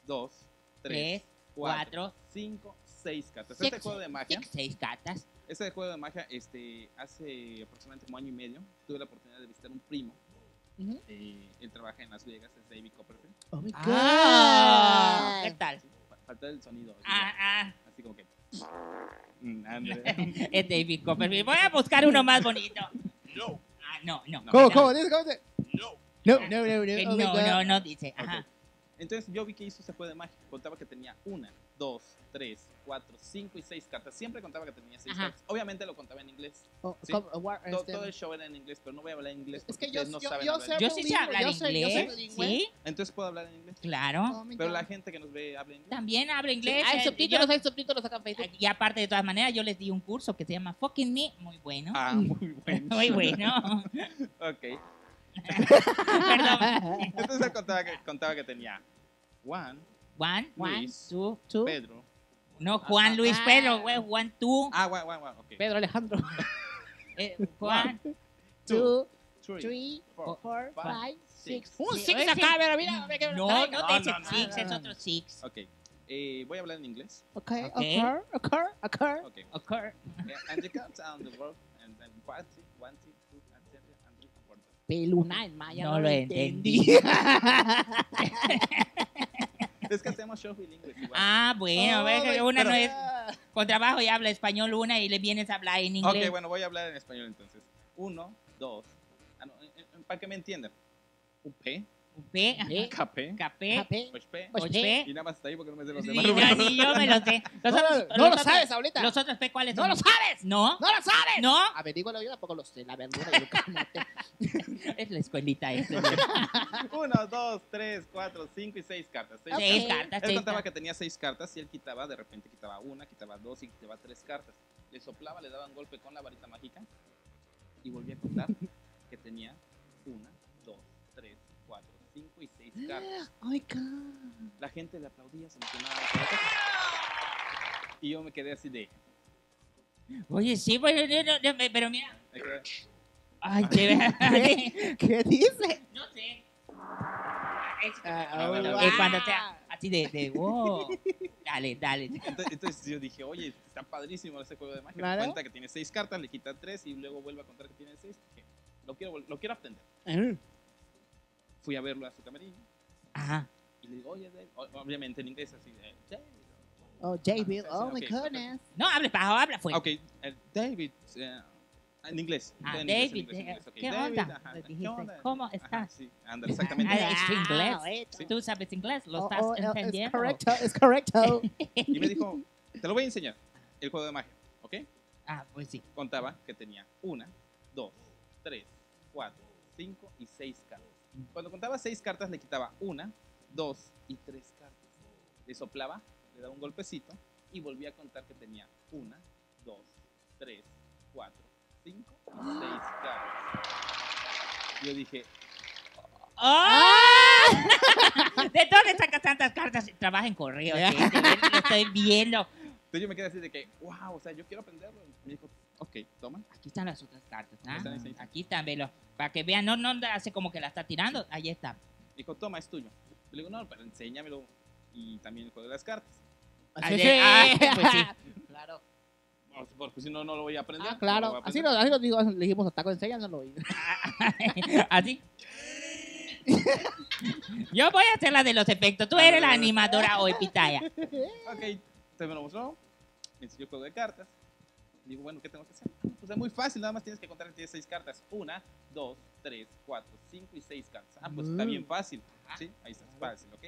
dos, tres, tres, cuatro, cuatro, cinco, seis cartas. Six. Este juego de magia, six, seis cartas. este juego de magia, este, hace aproximadamente como año y medio, tuve la oportunidad de visitar un primo. Ujú. eh, él trabaja en Las Vegas, es David Copperfield. Oh my Ah, ¿qué God. tal? Fa- Falta el sonido. así, Ah, ah, Así como que. Mm, ándale. es David Copperfield. Voy a buscar uno más bonito. No. Ah, no, no. No. ¿Cómo, cómo? Dice, ¿Cómo dice? No. No, no, no, no. My no, God. no, no dice. Ajá. Entonces yo vi que hizo ese juego de magia. Contaba que tenía una, dos, tres, cuatro, cinco y seis cartas. Siempre contaba que tenía seis Ajá. cartas. Obviamente lo contaba en inglés. Oh, Sí. What, Todo, este, todo el show era en inglés, pero no voy a hablar en inglés Es porque que yo, no yo, saben yo hablar sé Yo sí sé hablar yo sé- yo sé inglés. bilingüe. Sí, Entonces puedo hablar en inglés. claro. Oh Pero la gente que nos ve habla inglés. También hablo Sí, inglés. Hay eh, subtítulos, yo- hay subtítulos acá en Facebook. Y aparte, de todas maneras, yo les di un curso que se llama Fucking Me. Muy bueno. Ah, muy bueno. Muy bueno. Ok. Perdón. Entonces contaba que, contaba que tenía Juan, One, one, Luis. two. Tú, Pedro. No, Juan Ah, Luis ah. Pedro, güey. Juan, tú. Ah, Juan, Juan, Juan. Ok. Pedro Alejandro. Eh, Juan. Two, Three, three, four, four, five, five, six. six. Un Sí, six oye, acá, mira, mira. mira, No, no, no, de ese no, no, six, no, es no. otro six. Ok. Eh, voy a hablar en inglés. Okay, Ok. occur, occur, occur. Ok. Occur. Yeah, and the cats on the world and then party, one, two, two, Peluna en maya. No lo entendí. Es que hacemos shows bilingües igual. Ah, bueno, Oh que my una no God. es con trabajo y habla español una y le vienes a hablar en inglés. ok, bueno, voy a hablar en español entonces. Uno, dos. Ah, no, eh, eh, para que me entiendan. Un P, P, P. Pues P. Y nada más está ahí porque no me sé los Ni, demás. no, ni yo me lo sé. Los No, otros- no, los no lo otros- sabes ahorita. Los otros P, ¿cuáles ¡No son? lo sabes! ¿No? ¡No lo sabes! ¿No? Averígualo yo, tampoco lo sé. La verdura y el camote. Es la escuelita esta. Uno, dos, tres, cuatro, cinco y seis cartas. Seis cartas, Él seis contaba cartas. que tenía seis cartas y él quitaba, de repente quitaba una, quitaba dos y quitaba tres cartas. Le soplaba, le daba un golpe con la varita mágica y volvía a contar que tenía una, Oh my God. La gente le aplaudía, se emocionaba. Y yo me quedé así de... Oye, sí, pues, pero mira. Ay, verdad. ¿Qué dice? No sé. Es, Ah, oh, es wow. cuando te así de, de wow. Dale, dale. Entonces, entonces yo dije, oye, está padrísimo ese juego de magia. Claro. Me cuenta que tiene seis cartas, le quita tres y luego vuelve a contar que tiene seis. Dije, lo quiero, lo quiero aprender. Mm. Fui a verlo a su camerino Ajá. y le digo, oye, Dave", obviamente en inglés así, "Dave". Oh, David. Sí, Oh my goodness. No, hable bajo, habla fuerte. Ok, eh, David, eh, en inglés. Ah, en inglés, en David, inglés, en eh, inglés, ok, ¿qué David, onda? ajá. ¿cómo Ajá, estás? sí, anda, exactamente. Ah, es inglés. wait. ¿Tú sabes inglés? ¿Lo Oh, estás oh, oh, es entendiendo? correcto, es correcto. Y me dijo, te lo voy a enseñar, el juego de magia, ¿ok? Ah, pues sí. Contaba que tenía una, dos, tres, cuatro, cinco y seis cartas. Cuando contaba seis cartas, le quitaba una, dos y tres cartas. Le soplaba, le daba un golpecito y volvía a contar que tenía una, dos, tres, cuatro, cinco y seis cartas. Yo dije, ¡Ah! ¿De dónde sacas tantas cartas? Trabaja en correo. sí, sí, Lo estoy viendo. entonces yo me quedé así de que, wow, o sea, yo quiero aprenderlo. Me dijo, ok, toma. Aquí están las otras cartas. ¿ah? Están, ahí. Aquí están, velo. Para que vean, no, no hace como que la está tirando. Ahí está. Dijo, toma, es tuyo. Le digo, no, pero enséñamelo. Y también el juego de las cartas. Así, sí. ah, pues sí. Claro. No, Porque si no, no lo voy a aprender. Ah, no lo claro. voy a Así aprender. lo, así lo digo, le dijimos a Taco, enséñanoslo. Así. Yo voy a hacer la de los efectos. Tú eres la animadora hoy, Pitaya. Ok, entonces me lo mostró, me enseñó el juego de cartas. Digo, bueno, ¿qué tengo que hacer? Pues es muy fácil, nada más tienes que contar que tienes seis cartas. Una, dos, tres, cuatro, cinco y seis cartas. Ah, pues está Mm. bien fácil. Sí, ahí está, es fácil, ¿ok?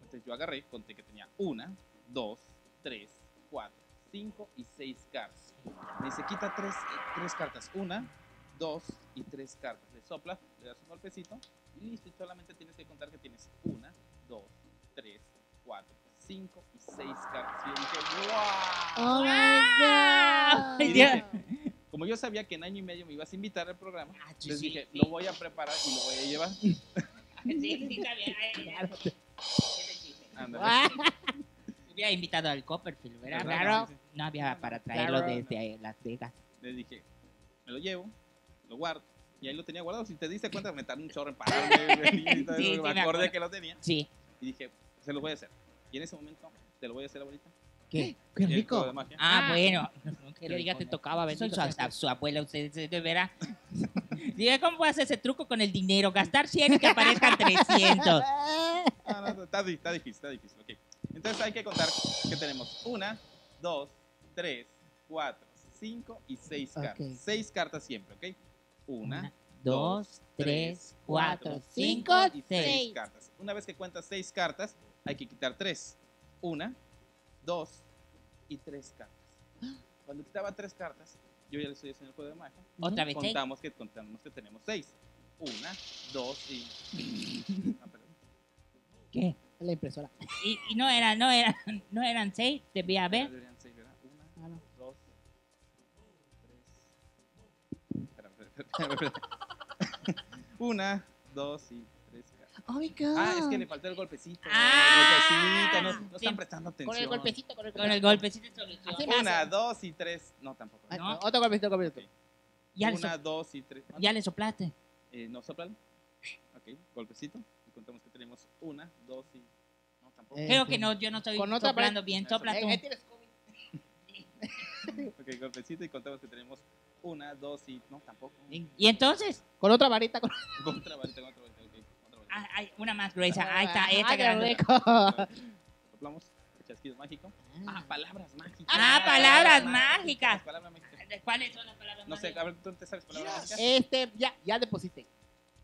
Entonces yo agarré, conté que tenía una, dos, tres, cuatro, cinco y seis cartas. Me dice, quita tres, tres cartas. Una, dos y tres cartas. Le soplas, le das un golpecito y listo. Y solamente tienes que contar que tienes una, dos, tres, cuatro, cinco y seis cartas. Y yo dije, wow. Oh my. God. Y dije, como como yo sabía que en año y medio me ibas a invitar al programa, Ah, sí, les sí, dije, sí. lo voy a preparar y lo voy a llevar. Sí, sí, chiste. Ándale. Hubiera invitado al Copperfield, ¿verdad? Claro. No había para traerlo Claro. desde Las Vegas. Les dije, me lo llevo, lo guardo. Y ahí lo tenía guardado. Si te diste cuenta, me tardó un chorro en Sí, me me acordé acuerdo. que lo tenía. Sí. Y dije, se lo voy a hacer. Y en ese momento, te lo voy a hacer ahorita. ¿Qué? qué rico. magia. Ah, Ah. bueno. Que le diga te tocaba, bendito su, a- su abuela, usted se de verá. Diga, ¿cómo a hacer ese truco con el dinero? Gastar 100 y que aparezcan 300. Ah, no, está, di- está difícil, está difícil. ok. Entonces hay que contar que tenemos una, dos, tres, cuatro, cinco y seis cartas. Seis cartas siempre, ¿ok? Una, Una, dos, tres, cuatro, cinco, y seis. seis cartas. Una vez que cuentas seis cartas, hay que quitar tres. Una, dos y tres cartas. Cuando quitaba tres cartas, yo ya le estoy haciendo el juego de magia. Otra vez seis. Contamos que, contamos que tenemos seis. Una, dos y... Ah, perdón. ¿Qué? La impresora. Y, y no, era, no, era, no eran seis, debía haber. Deberían ser, ¿verdad? Una, Ah, no. dos, tres. Espera, espera, espera, espera. Una, dos y. Oh my god. Ah, es que le faltó el golpecito. Ah, el golpecito. No, están prestando atención. Con el golpecito, con el Con el golpecito Una, hace. dos y tres. No, tampoco. Ah, ¿no? Otro golpecito, golpecito. Ok. Ya, Una, so- dos y tres. ya le soplaste. Eh, no soplan. Ok, golpecito. Y contamos que tenemos una, dos y. No, tampoco. Eh, Creo que no, yo no estoy Con otra soplando bien. Sopla Eh, tú. COVID. Ok, golpecito y contamos que tenemos una, dos y. No, tampoco. Y entonces, Con otra varita. Con... Otra varita, otra varita, ok. Otra varita. Ah, hay una más gruesa. Ahí está, esta Ah, grande. rico. Soplamos. Chasquido mágico. Ah, palabras mágicas. Ah, palabras mágicas. Palabras mágicas. ¿Cuáles son las palabras No sé, mágicas? a ver, ¿tú te sabes palabras mágicas? Este, ya, ya deposité.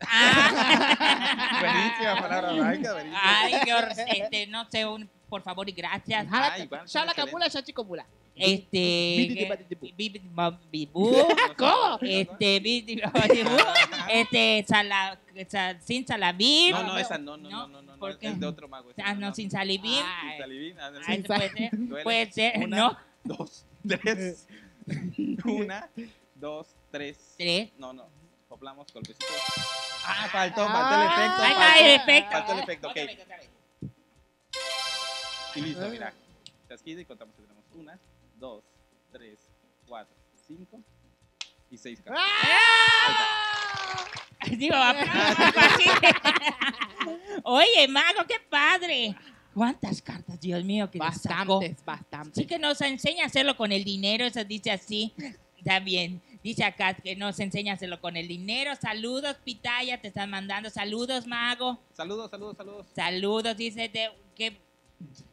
Ah. Buenísima palabra mágica, buenísima. Ay, qué hor- este, no sé, un, por favor y gracias. Ah, Shala excelente. Camula, Shachicomula. Este. ¿Cómo? Este. Este, sala, sa- sin salabim. No, no, esa no, no, no, no, no, ¿por no, es de otro mago. Ah, no, sin. Sin salivin, ah, no, Ay, sí. puede ser. Puede ser, no. Dos, tres. Una, dos, tres. Tres. No, no. Soplamos, golpecito. Ah, faltó, faltó el Ah, efecto. Ahí faltó- el efecto. Faltó el efecto, ok. Y listo, mira. Chasquido y contamos que tenemos una, dos, tres, cuatro, cinco y seis cartas. Digo, así. Oye, mago, qué padre. ¿Cuántas cartas, Dios mío, que? Bastantes, bastantes. Sí que nos enseña a hacerlo con el dinero, eso dice así. Está bien. Dice acá que nos enseña a hacerlo con el dinero. Saludos, Pitaya, te están mandando. Saludos, Mago. Saludos, saludos, saludos. Saludos, dice de- que,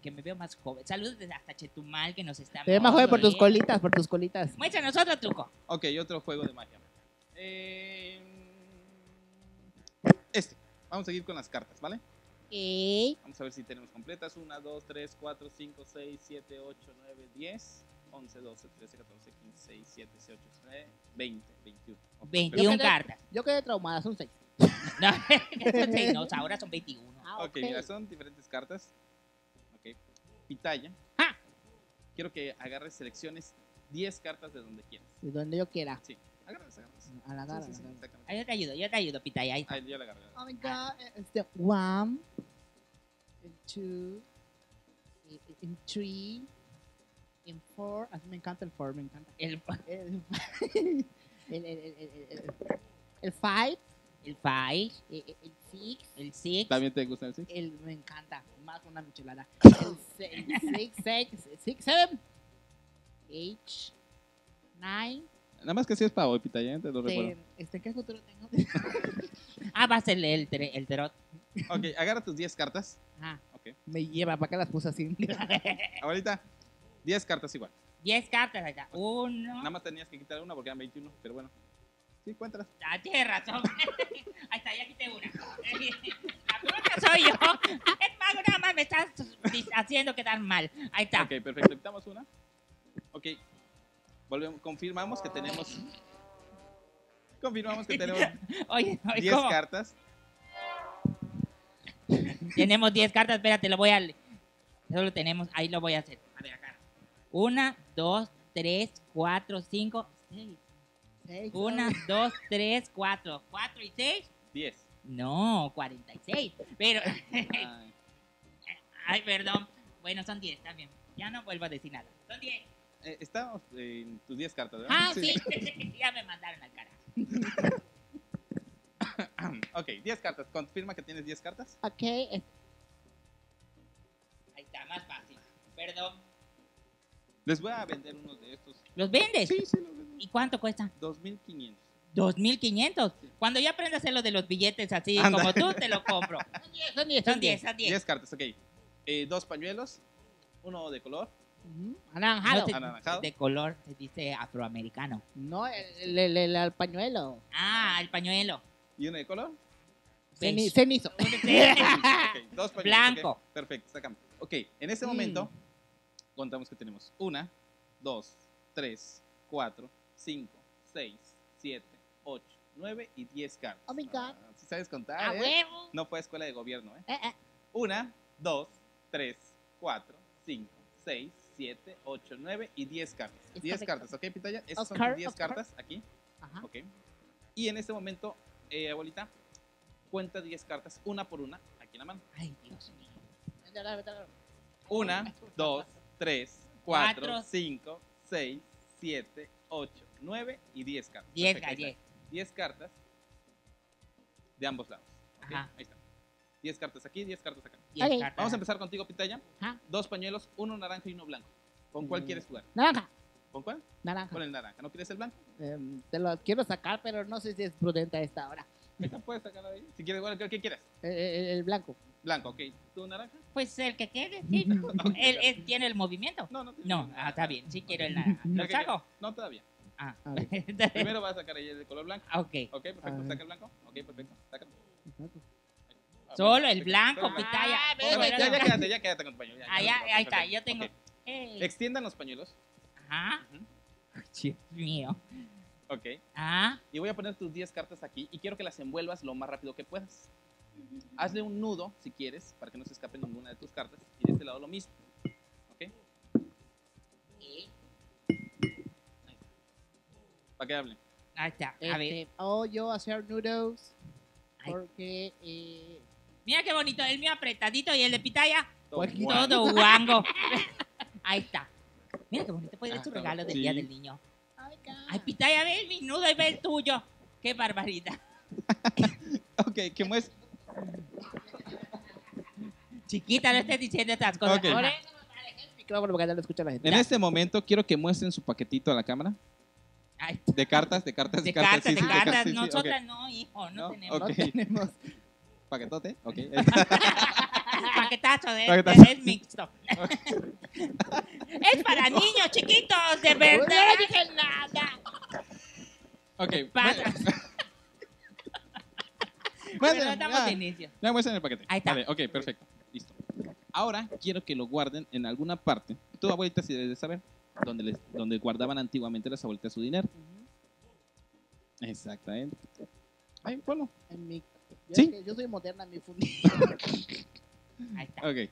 que me veo más joven. Saludos desde hasta Chetumal que nos están Te ves más joven por tus viendo. colitas, por tus colitas. Muéstranos otro truco. Ok, otro juego de magia. Eh, este. Vamos a seguir con las cartas, ¿vale? Ok. Vamos a ver si tenemos completas. 1, 2, 3, 4, 5, 6, 7, 8, 9, 10, 11, 12, 13, 14, 15, 16, 17, 18, 19, 20, 21. Ok, 21 Yo quedé- cartas. Yo quedé traumada, son seis. No, son seis, no, ahora son 21. Ah, Ok, mira, son diferentes cartas. Ok. Pitaya. Ah. Quiero que agarres selecciones 10 cartas de donde quieras. De donde yo quiera. Sí, agárralas, agárralas. A la Sí, gara. sí, sí, a la gara. exactamente. Ah, Yo te ayudo, yo te ayudo, Pitaya. Ahí está. Ah, ya la agarré. Oh my god. Este, one, and two, and- three, and four. A mí me encanta el four, me encanta. El, El, el, el, el, el, el, el five, el five, el, el- el six, el six, ¿También te gusta el sí? el, me encanta. Más una michelada. El el six, six, six, seven, eight, nine, Nada más que si es para hoy, Pitaya, te lo recuerdo. Este, ¿qué futuro tengo? Ah, va a ser el, tre- el tarot. Ok, agarra tus 10 cartas. Ah, Ok. me lleva, ¿para qué las puse así? Ahorita, 10 cartas igual. 10 cartas, está. Uno. Nada más tenías que quitar una porque eran 21, pero bueno. Sí, cuéntalas. Ah, tienes razón. Ahí está, ya quité una. La bruta soy yo. El mago nada más me está haciendo quedar mal. Ahí está. Ok, perfecto. Quitamos una. Ok. Volvemos, confirmamos que tenemos. Confirmamos que tenemos Oye, oye, 10 ¿cómo? cartas. Tenemos 10 cartas, espérate, lo voy a... Solo tenemos, ahí lo voy a hacer. A ver, acá. Una, dos, tres, cuatro, cinco, seis. Hey, Una, sorry. dos, tres, cuatro. ¿Cuatro y seis? 10. No, 46. Pero, Ay, ay, perdón. Bueno, son 10 también. Ya no vuelvo a decir nada. Son 10. Eh, estamos en tus 10 cartas, ¿verdad? Ah, sí. ya me mandaron al carajo. ok, 10 cartas. ¿Confirma que tienes 10 cartas? Ok, Ahí está, más fácil. Perdón. Les voy a vender unos de estos. ¿Los vendes? Sí, sí, los vendo. ¿Y cuánto cuesta? 2500. 2.500. Cuando ya aprendas a hacer lo de los billetes así Anda. como tú, te lo compro. son 10, Son 10, son 10. 10 cartas, ok. Eh, dos pañuelos, uno de color, Anaranjado. No te- anaranjado. De color se dice afroamericano. No, el, el, el- el pañuelo. Ah, el pañuelo. y uno de color. Beige. cenizo. Ok, dos pañuelos. Blanco. ok, Perfecto, sacamos. Ok, en este Mm. momento contamos que tenemos una, dos, tres, cuatro, cinco, seis, siete, ocho, nueve y diez cartas. Oh my God. Ah, si sabes contar, ¡A ¿eh? huevo! No fue escuela de gobierno, ¿eh? Eh, eh. Una, dos, tres, cuatro, cinco, seis, siete, ocho, nueve y diez cartas. Es Diez correcto. cartas, ¿ok, Pitaya? Esas son Oscar, diez Oscar. cartas aquí, Ajá. ¿ok? Y en este momento, eh, abuelita, cuenta diez cartas, una por una, aquí en la mano. Ay, Dios mío. Una, dos, tres, cuatro, Cuatro. cinco, seis, siete, ocho, nueve y diez cartas. 10 Perfecto, ahí está. galletas. Diez cartas de ambos lados. ¿ok? Ajá. Ahí está. Diez cartas aquí, diez cartas acá. 10. Vamos a empezar contigo, Pitaya. Ajá. Dos pañuelos, uno naranja y uno blanco. ¿Con cuál Mm. quieres jugar? Naranja. ¿Con cuál? Naranja. Con el naranja. ¿No quieres el blanco? Em, te lo quiero sacar, pero no sé si es prudente a esta hora. Ahorita puedes sacar ahí. Si quieres, bueno, ¿qué, qué quieres? Eh, eh, el blanco. Blanco, ok. ¿Tú naranja? Pues el que quede, sí. Él, él tiene el movimiento. No, no. No, ah, está bien. Sí quiero el naranja. ¿Lo saco? No, todavía. Ah. Primero vas a sacar ahí el de color blanco. ok. Ok, perfecto. Ah. Saca el blanco. Ok, perfecto. Sácalo. Ah, Solo el blanco, Solo el blanco. pitaya. Ah, Ya, ve, ya, ya quédate, ya quédate con tu pañuelo. ya, Ah, ya, ahí está, yo tengo. Extiendan los pañuelos. Ajá. Ujú. Dios mío. Ok. Ah, Y voy a poner tus 10 cartas aquí y quiero que las envuelvas lo más rápido que puedas. Hazle un nudo, si quieres, para que no se escape ninguna de tus cartas. Y de este lado lo mismo. ¿Ok? Para que hable. ahí está. A ver. Este, o yo hacer noodles. Ay. Porque. Eh, Mira qué bonito. El mío apretadito y el de pitaya. Pues, guau. Todo guango. Ahí está. Mira qué bonito. Puede Ah, ser tu está regalo del sí. día del niño. ay, pitaya, ve el minudo y ve el tuyo. Qué barbaridad. Ok, que mues Chiquita, no estés diciendo estas cosas. Ok. Ahora, el micrófono porque no lo escucha la gente. En este momento quiero que muestren su paquetito a la cámara. Ay, De cartas, de cartas, de cartas, sí, de sí, cartas. sí, sí, ok. Nosotras no, hijo, no, No, tenemos. ok. No tenemos. Paquetote, ok. Paquetazo de Paquetazo. es mixto. es para niños chiquitos, de verdad. no dije nada. ok. Pasa. Pero estamos ya. de inicio. Ya el paquete. Ahí está. Vale, ok, perfecto. Listo. Ahora quiero que lo guarden en alguna parte. Tu abuelita sí debes de saber. Donde, les, donde guardaban antiguamente las abuelitas su dinero. Exactamente. Ahí, ponlo. En mi, yo, ¿Sí? es que yo soy moderna en mi fundillo. Ahí está. Ok.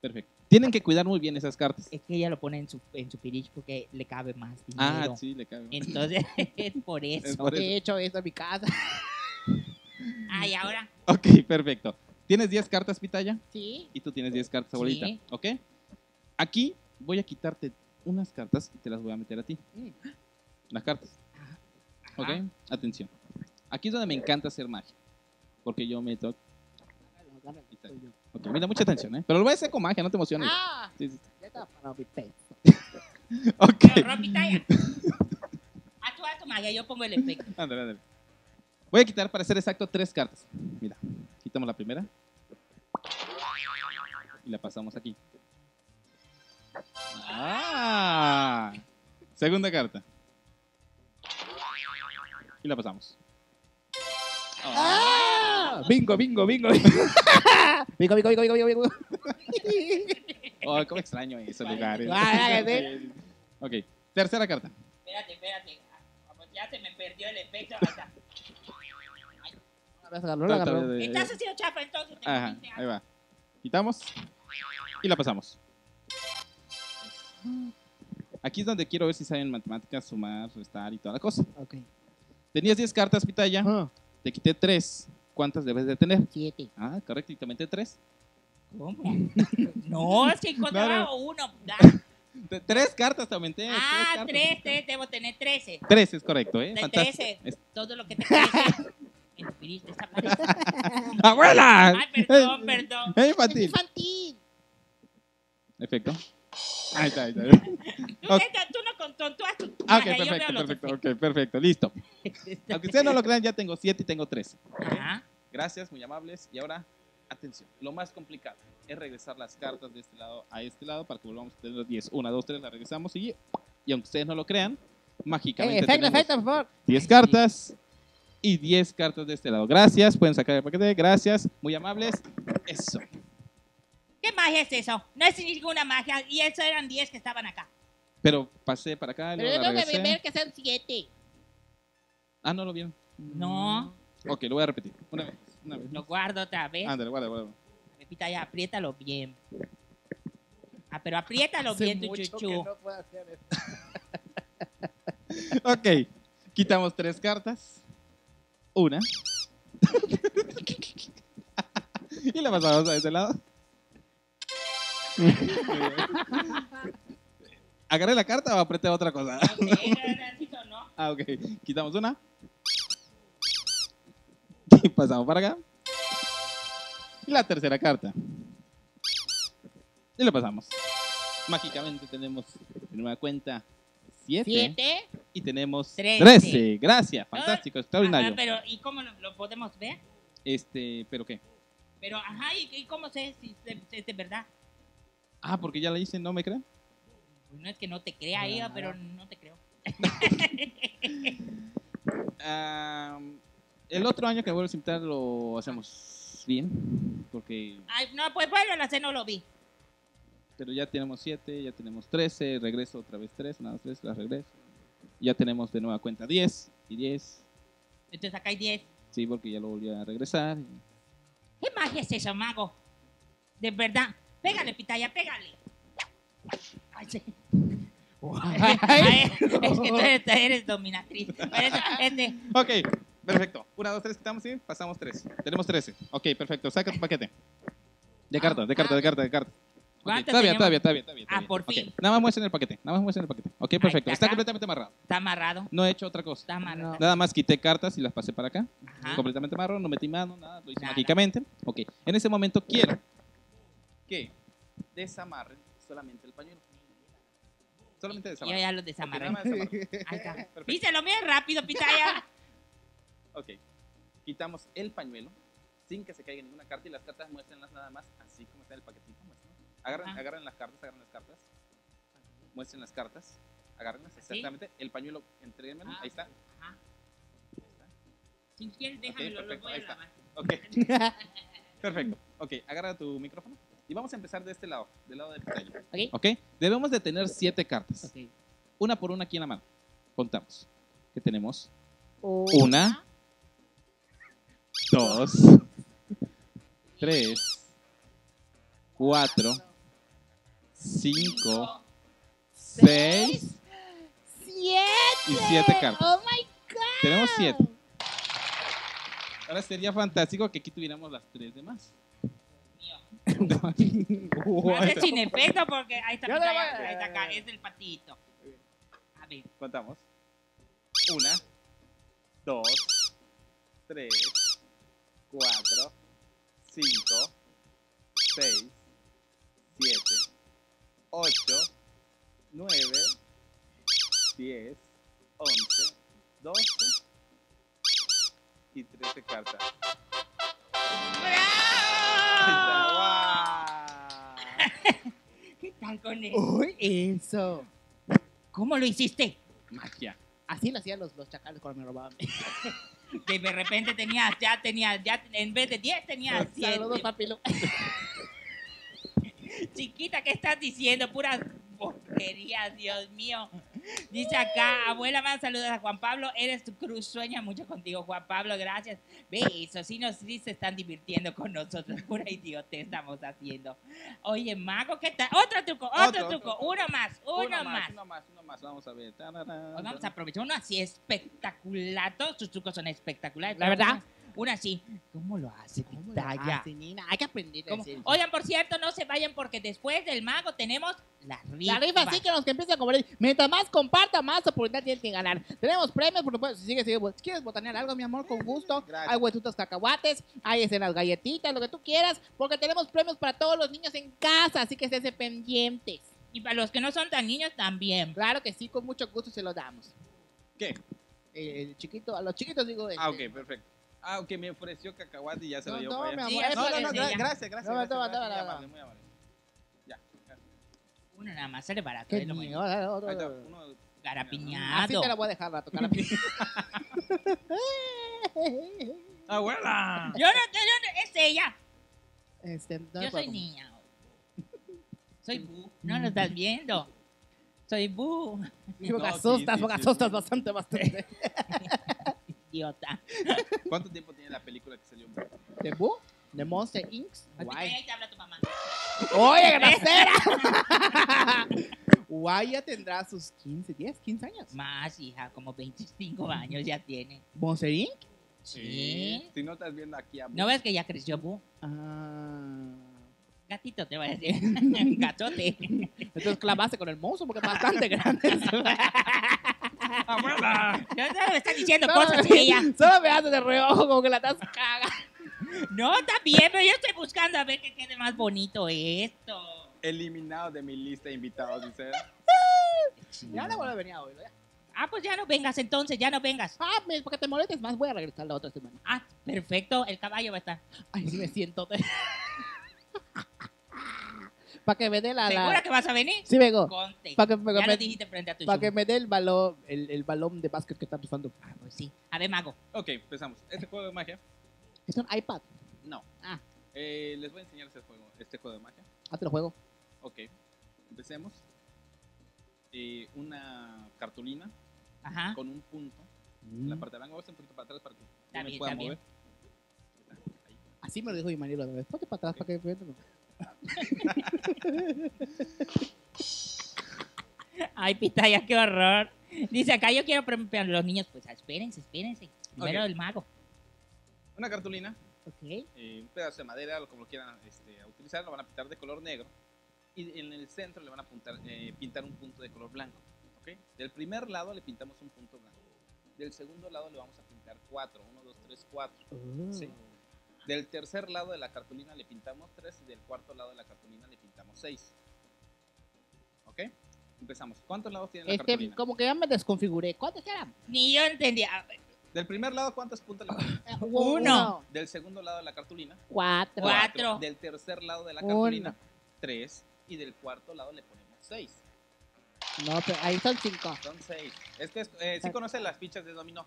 Perfecto. Tienen que cuidar muy bien esas cartas. Es que ella lo pone en su, en su pirich porque le cabe más Ah, dinero. sí, le cabe. Entonces, es por eso. Es por eso. He hecho esto en mi casa. Ay, ahora. Ok, perfecto. ¿Tienes 10 cartas, Pitaya? Sí. Y tú tienes 10 cartas, abuelita. Sí. ¿Ok? Aquí voy a quitarte unas cartas y te las voy a meter a ti. Mm. Las cartas. ¿Ok? Ajá. Atención. Aquí es donde me encanta hacer magia. Porque yo meto. Agárralo, agárralo. Yo. Ok, mira, mucha atención, ¿eh? Pero lo voy a hacer con magia, no te emociones. Ah, Sí, sí. ya está para mi pecho. Ok. Tu, tu magia, yo pongo el efecto. Ándale, ándale. Voy a quitar, para ser exacto, tres cartas. Mira, quitamos la primera. Y la pasamos aquí. ¡Ah! Segunda carta. Y la pasamos. ¡Ah! Bingo, bingo, bingo. bingo, bingo, bingo, bingo, bingo. Oh, cómo extraño esos lugares. Ah, ok, tercera carta. Espérate, espérate. Como ya se me perdió el efecto. Hasta. Ahora se agarró, la agarró. Estás haciendo chafa, entonces. te Ajá, metiste ahí va. Quitamos y la pasamos. Aquí es donde quiero ver si saben matemáticas, sumar, restar y toda la cosa. Ok. Tenías 10 cartas, Pitaya. Ah, Te quité 3. ¿Cuántas debes de tener? Siete. Ah, correctamente 3. ¿Cómo? No, que encontraba No, no. uno. Tres cartas te aumenté. Ah, tres, tres, debo tener trece. Tres es correcto, ¿eh? De trece. Es- Todo lo que te pared. ¡Abuela! Ay, perdón, perdón. Es Es infantil. infantil. Efecto. Ahí está, ahí está. Tú, no con tú haz tu Ah, ok, perfecto, perfecto, ok, perfecto, listo. Aunque ustedes no lo crean, ya tengo siete y tengo tres. Ajá. Gracias, muy amables. Y ahora, atención, lo más complicado es regresar las cartas de este lado a este lado para que volvamos a tener 10. Una, dos, tres, las regresamos y, y aunque ustedes no lo crean, mágicamente efecto, tenemos efecto, por favor. 10 cartas y 10 cartas de este lado. Gracias, pueden sacar el paquete, gracias, muy amables. Eso. ¿Qué magia es eso? No es ninguna magia. Y eso eran diez que estaban acá. Pero pasé para acá, Pero luego yo la tengo que ver que son siete. Ah, no lo vieron. No, Ok, lo voy a repetir. Una vez, una vez. lo guardo otra vez. Ándale, guarda, guarda. Repita ya, apriétalo bien. Ah, pero apriétalo Hace bien, tu mucho chuchu. que no puedo hacer esto. Ok, quitamos tres cartas. Una. y la pasamos a ese lado. ¿Agarré la carta o apreté otra cosa? Ok, ¿no? Ah, ok. Quitamos una. Y pasamos para acá. Y la tercera carta. Y la pasamos. Mágicamente tenemos en una cuenta 7 Siete. y tenemos Trece. 13. Gracias, fantástico, extraordinario. Ajá, pero, ¿y cómo lo, lo podemos ver? Este, ¿pero qué? Pero, ajá, ¿y, y cómo sé si es de, verdad? Ah, porque ya la hice, ¿no me creen? Pues no es que no te crea, hija, Claro. pero no te creo. Ah, el otro año que vuelvo a invitar lo hacemos bien, porque Ay, no, pues bueno, la C no lo vi. pero ya tenemos 7, ya tenemos 13, regreso otra vez 3, una, dos, tres, la regreso. Ya tenemos de nueva cuenta 10 y 10, Entonces acá hay 10. sí, porque ya lo volví a regresar. y- ¿Qué magia es eso, mago? De verdad. Pégale, pitaya, pégale. Ay, sí. Ay, es que tú eres, eres dominatriz. Eres- Ok, perfecto. 1, 2, 3, quitamos y pasamos 3. Tenemos 13. Ok, perfecto. Saca tu paquete. De cartas, de cartas, de cartas, de cartas. Ok, ¿Cuántas todavía, tenemos? todavía, todavía, todavía. Ah, todavía. por Ok, fin. Nada más muestren el paquete. Nada más muestren el paquete. Ok, perfecto. está Está completamente amarrado. está amarrado. No he hecho otra cosa. Está amarrado. Nada más quité cartas y las pasé para acá. Ajá. Completamente marrón, no metí mano, nada, lo hice Nada. mágicamente. Ok, en ese momento quiero que desamarren solamente el pañuelo. Solamente Yo desamarren. ya lo Ok, desamarré. desamarren. Ahí está. Perfecto. Díselo bien rápido, pitaya. Ok, quitamos el pañuelo sin que se caiga ninguna carta y las cartas muéstrenlas nada más así como está el paquetito. Agarren, agarren las cartas, agarren las cartas. Muestren las cartas. Agárrenlas exactamente. El pañuelo, entréguenmelo. Ah, Ahí está. Ajá. Ahí está. Si quieres, déjamelo, lo perfecto, voy a ahí está. lavar. Ok. Perfecto. Ok, agarra tu micrófono. Y vamos a empezar de este lado, del lado del tallo. ¿Ok? Ok. Debemos de tener siete cartas. Ok. Una por una aquí en la mano. Contamos. ¿Qué tenemos? Una, dos, tres, cuatro, cinco, seis ¡Siete! y siete cartas. ¡Oh, my God! Tenemos siete. Ahora sería fantástico que aquí tuviéramos las tres demás. No hace sin efecto porque ahí está, pitaya, voy ahí está acá, es el patito. A ver. Contamos. Una, dos, tres, cuatro, cinco, seis, siete, ocho, nueve, diez, once, doce y trece cartas. ¡Bravo! ¿Qué tal con eso? ¡Uy, eso! ¿Cómo lo hiciste? Magia. Así lo hacían los, los chacales cuando me robaban. Que de repente tenías, ya tenías, ya en vez de 10 tenías 7. Saludos, papi Lu. Chiquita, ¿qué estás diciendo? Puras porquerías, Dios mío. Dice acá, abuela, más saludos a Juan Pablo. Eres tu cruz, sueña mucho contigo, Juan Pablo. Gracias. Eso, sí, nos, sí se están divirtiendo con nosotros. Pura idiotez estamos haciendo. Oye, Mago, ¿qué tal? Otro truco, otro, Otro, truco. otro. Uno más, uno, más. Uno más, uno más. Vamos a ver. Hoy vamos a aprovechar uno así espectacular. Todos tus trucos son espectaculares. La verdad. Uno así. ¿Cómo lo hace, ¿Cómo lo Pitaya? hace, nena? Hay que aprender a ¿Cómo? hacer eso. Oigan, por cierto, no se vayan porque después del mago tenemos la rifa. La rifa sí que los que empiezan a comer. Mientras más comparta, más oportunidad tienes que ganar. Tenemos premios, por supuesto. Si sigues, sigue, si quieres botanear algo, mi amor, con gusto. Gracias. Hay huesutos cacahuates, hay escenas galletitas, lo que tú quieras. Porque tenemos premios para todos los niños en casa. Así que estés pendientes. Y para los que no son tan niños también. Claro que sí, con mucho gusto se los damos. ¿Qué? Eh, El chiquito, a los chiquitos digo. Ah, este, ok, perfecto. Ah, ok, me ofreció cacahuate y ya se No, lo dio no, para mi amor. No, no, no, gracias, gracias. No, gracias, toma, gracias, toma, toma. muy amable. Ya. Uno nada más, sale barato. Qué otro, Ahí está, otro. uno- Así Garapiñado. te la voy a dejar, rato. carapi. ¡Abuela! Yo no, yo no, es ella. Este, no Yo soy puedo- niña. Soy Bu. No lo estás viendo. Soy Bu. Sí, porque No, asustas, sí, porque sí, asustas sí. bastante, bastante. Idiota. ¿Cuánto tiempo tiene la película que salió? ¿De Boo? ¿De Monster Inc? Ahí Guay. te habla tu mamá. ¡Oye, grosera! Guay ya tendrá sus 15, 10, 15 años. Más, hija, como 25 años ya tiene. ¿Monster Inc? Sí. Si no estás viendo aquí a ¿No ves que ya creció Bu? Ah. Gatito te voy a decir. Gatote. Entonces clavaste con el monstruo porque es bastante grande. ¡Abuela! No, no me estás diciendo Solo cosas me- ella. Solo me haces de reojo como que la estás cagando. No, está bien, pero yo estoy buscando a ver que quede más bonito esto. Eliminado de mi lista de invitados, dice. Ya no vuelvo a venir hoy. ¿no? Ya. Ah, pues ya no vengas entonces, ya no vengas. Ah, me- porque te molestes más, voy a regresar la otra semana. Ah, perfecto, el caballo va a estar. Ay, sí me siento. Para que me dé la... ¿Segura la... que vas a venir? Sí, vengo. Conte. Para que, pa' que Ya me- lo dijiste frente a tu pa' que me dé el balón, el, el balón de básquet que están rifando. Ah, pues sí. A ver, mago. Ok, empezamos. Este juego de magia, Es un iPad. no. Ah. Eh, les voy a enseñar este juego, este juego de magia. Ah, te lo juego. Ok, empecemos. Eh, una cartulina Ajá. con un punto. En la parte de abajo, un poquito para atrás para que Está yo me pueda está mover. Así me lo dijo mi marido la vez. Ponte para atrás para que. Ay, pitaya, qué horror. Dice acá, yo quiero premiar a los niños. Pues espérense, espérense. Primero Ok. el mago. Una cartulina, Ok. eh, un pedazo de madera, o como lo quieran este, utilizar, lo van a pintar de color negro. Y en el centro le van a apuntar, eh, pintar un punto de color blanco. ¿ok? Del primer lado le pintamos un punto blanco. Del segundo lado le vamos a pintar cuatro. Uno, dos, tres, cuatro. Sí. Del tercer lado de la cartulina le pintamos tres y del cuarto lado de la cartulina le pintamos seis. ¿Ok? Empezamos. ¿Cuántos lados tiene la Este, cartulina? como que ya me desconfiguré. ¿Cuántos eran? Ni yo entendía. Del primer lado, ¿cuántos puntos le ponemos? Eh, Uno. Del segundo lado de la cartulina, Cuatro. Cuatro. Del tercer lado de la Uno. cartulina, tres. Y del cuarto lado le ponemos seis. No, pero ahí son cinco. Son seis. Es que, eh, ¿sí conocen las fichas de dominó?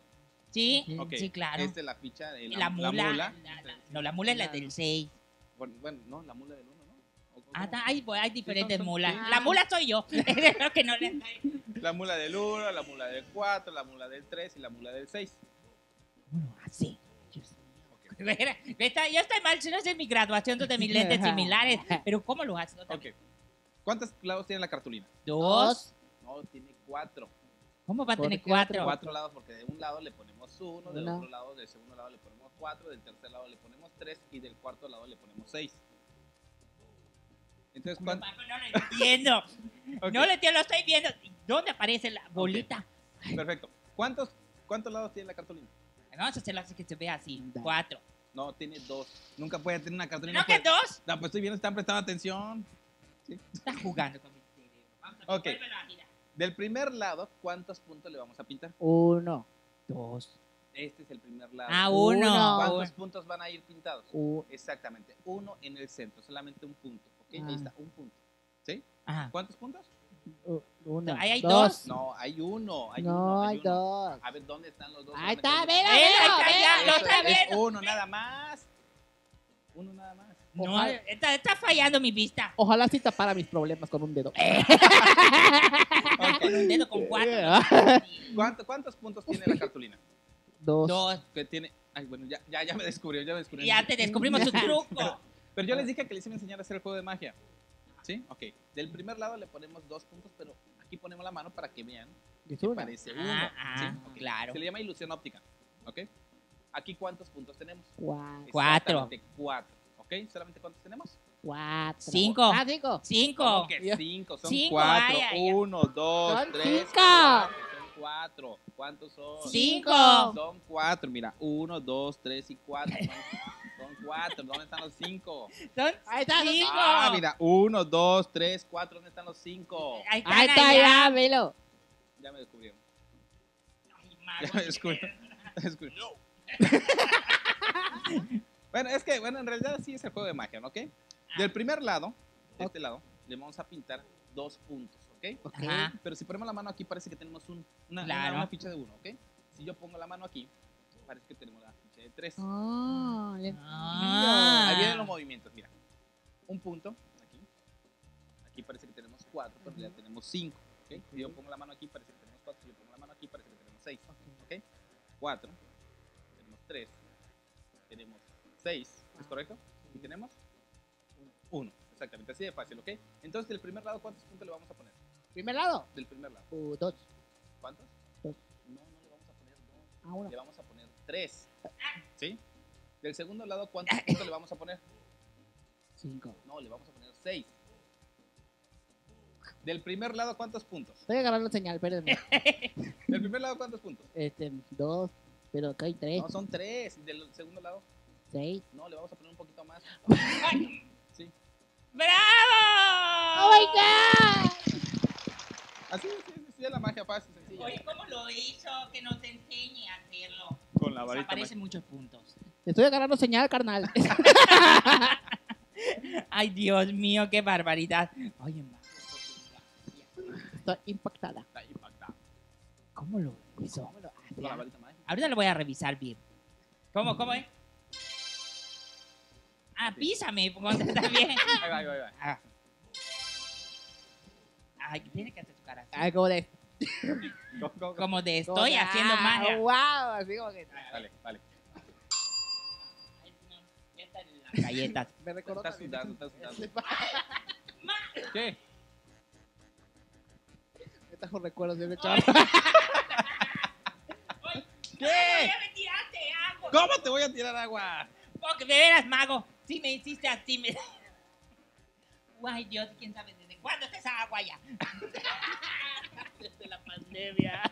Sí, Ok. sí, claro. Esta es la ficha de la, la, mula. la mula. la- la- no, la mula es la del 6. Bueno, bueno, no, la mula del uno, ¿no? ¿O cómo? Ah, está, hay, pues, hay diferentes son- mulas. sí. La mula soy yo. Que no le- La mula del 1, la mula del 4, la mula del 3 y la mula del 6. Bueno, así. Mira, esta- yo estoy mal, si no es mi graduación de mis lentes similares. Pero ¿cómo lo haces? Ok. ¿Cuántos lados tiene la cartulina? Dos. No, tiene 4. ¿Cómo va a ¿Por tener cuatro? Cuatro lados porque de un lado le ponemos 1, del Uno. otro lado, del segundo lado le ponemos 4, del tercer lado le ponemos 3 y del cuarto lado le ponemos 6. Entonces, No, no lo entiendo. Ok, No lo entiendo, lo estoy viendo. ¿Dónde aparece la bolita? Perfecto. ¿Cuántos, ¿Cuántos lados tiene la cartulina? Vamos a hacerlo así que se vea así. Dale. Cuatro. No, tiene dos. Nunca puede tener una cartulina. ¿No que puede- dos? No, pues estoy viendo, están prestando atención. Está jugando con mi cerebro. Vamos a Ok. vuélvelo a girar. Del primer lado, ¿cuántos puntos le vamos a pintar? Uno. Dos. Este es el primer lado. Ah, uno. Uno. ¿Cuántos puntos van a ir pintados? Exactamente, uno en el centro, solamente un punto. ¿ok? Ah. Ahí está, un punto. ¿Sí? Ajá. ¿Cuántos puntos? uno. Ahí hay dos. No, hay uno. Hay No, uno, hay uno. dos. A ver, ¿dónde están los dos? Ahí está. Ven, ahí está, ya, es uno nada más. Uno nada más. No, está, está fallando mi vista. ojalá sí tapara mis problemas con un dedo. Con un dedo con cuatro. ¿Cuánto- ¿Cuántos puntos tiene la cartulina? Dos. Dos. Que tiene. Ay, bueno, ya, ya, ya me descubrió, ya me descubrió. Ya te descubrimos tu truco. Pero yo les dije que les iba a enseñar a hacer el juego de magia. ¿Sí? Ok. Del primer lado le ponemos dos puntos, pero aquí ponemos la mano para que vean que parece uno. Ah, ah, ¿sí? Ok. claro. Se le llama ilusión óptica. ¿Ok? Aquí, ¿cuántos puntos tenemos? Cuatro. Cuatro. Cuatro. ¿Ok? ¿Solamente cuántos tenemos? Cuatro. Cinco. Ah, cinco. Cinco. ¿Cómo que cinco? Son Cinco, cuatro. ay, ay, ay. Uno, dos, Son tres, cinco. cuatro. Son cuatro. ¿Cuántos son? Cinco. Son cuatro. Mira, uno, dos, tres y cuatro. Son, son cuatro. ¿Dónde están los cinco? Son Ahí está, los cinco. Ah, mira, uno, dos, tres, cuatro. ¿Dónde están los cinco? Ahí están Ahí está, allá. ya, velo. Ya me descubrieron. Ya me descubrieron. Descubrieron. bueno, es que, bueno, en realidad sí es el juego de magia, ¿no? ¿Ok? Del primer lado, de este lado, le vamos a pintar dos puntos, ¿ok? Ok. Ajá. Pero si ponemos la mano aquí, parece que tenemos un- una, Claro. una- una ficha de uno, ¿ok? Si yo pongo la mano aquí, parece que tenemos la ficha de tres. Ah, ya. Ah. Ahí vienen los movimientos, mira. Un punto, aquí. Aquí parece que tenemos cuatro, pero ya tenemos cinco, ¿ok? Si yo pongo la mano aquí, parece que tenemos cuatro. Si yo pongo la mano aquí, parece que tenemos seis, ¿ok? Cuatro, tenemos tres, tenemos seis, ¿es correcto? ¿Y tenemos? Uno, exactamente, así de fácil, ¿ok? Entonces, del primer lado, ¿cuántos puntos le vamos a poner? Primer lado. Del primer lado. Uh, dos. ¿Cuántos? Dos. No, no le vamos a poner dos. Ah, uno. Le vamos a poner tres. ¿Sí? Del segundo lado, ¿cuántos puntos le vamos a poner? Cinco. No, le vamos a poner seis. Del primer lado, ¿cuántos puntos? Estoy agarrando señal, espérenme. Del primer lado, ¿cuántos puntos? este, dos, pero acá hay tres, No, son tres. Del segundo lado, seis. no, le vamos a poner un poquito más. Ay, Sí. ¡Bravo! ¡Oh, my God! Así, sí, sí, sí, es la magia fácil, sencilla. Oye, ¿cómo lo hizo? Que nos enseñe a hacerlo. Con la varita aparecen muchos puntos. Estoy agarrando señal, carnal. Ay, Dios mío, qué barbaridad. Oye, Estoy impactada. Está impactado. ¿cómo lo hizo? ¿Cómo lo hace? Con la varita mágica. Ahorita lo voy a revisar bien. ¿Cómo, cómo es? Ah, písame, cuando está bien. Ahí va, ahí va, ahí va. Ah. Ay, tiene que hacer su cara así. Ay, como de. Go, go, go. Como de estoy de, haciendo ah, magia. ¡Wow! Así como que. Dale, dale. Ay, no, ya están las galletas. Me recordó. Está también. sudando, está sudando. ¿Qué? Me trajo recuerdos de chaval. ¿Qué? ¿Cómo te voy a tirar agua? Porque de veras, mago, si me hiciste así, me... Ay, Dios, quién sabe desde cuándo está esa agua ya. Desde la pandemia.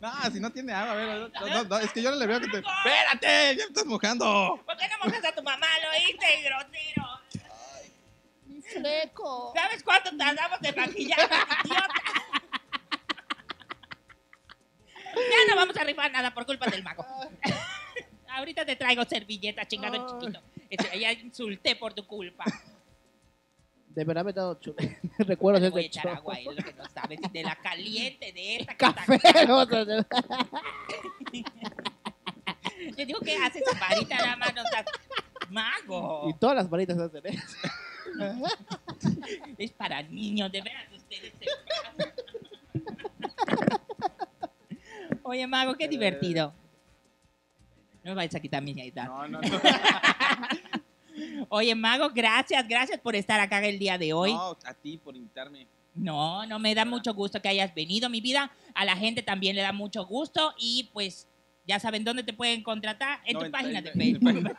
No, si no tiene agua, a ver, no, no, no, es que yo no le veo que te... ¡Espérate! ¡Ya me estás mojando! ¿Por qué no mojas a tu mamá? Lo oíste, grosero. Mi fleco. ¿Sabes cuánto tardamos de maquillar, idiota? Ya no vamos a rifar nada por culpa del mago. Ahorita te traigo servilleta, chingado Ay. chiquito. Ya insulté por tu culpa. De verdad me he dado chulo. recuerdos de agua, es lo que no sabes. De la caliente, de esta que Café. Yo digo que haces su varita nada más, no estás mago. Y todas las varitas hacen eso. Es para niños, de veras ustedes se. Oye, mago, qué divertido. No me vayas a quitar mi señorita. No, no, no. Oye, mago, gracias, gracias por estar acá el día de hoy. No, a ti por invitarme. No, no me da mucho gusto que hayas venido, mi vida. A la gente también le da mucho gusto y pues ya saben dónde te pueden contratar en tu 90, página de Facebook.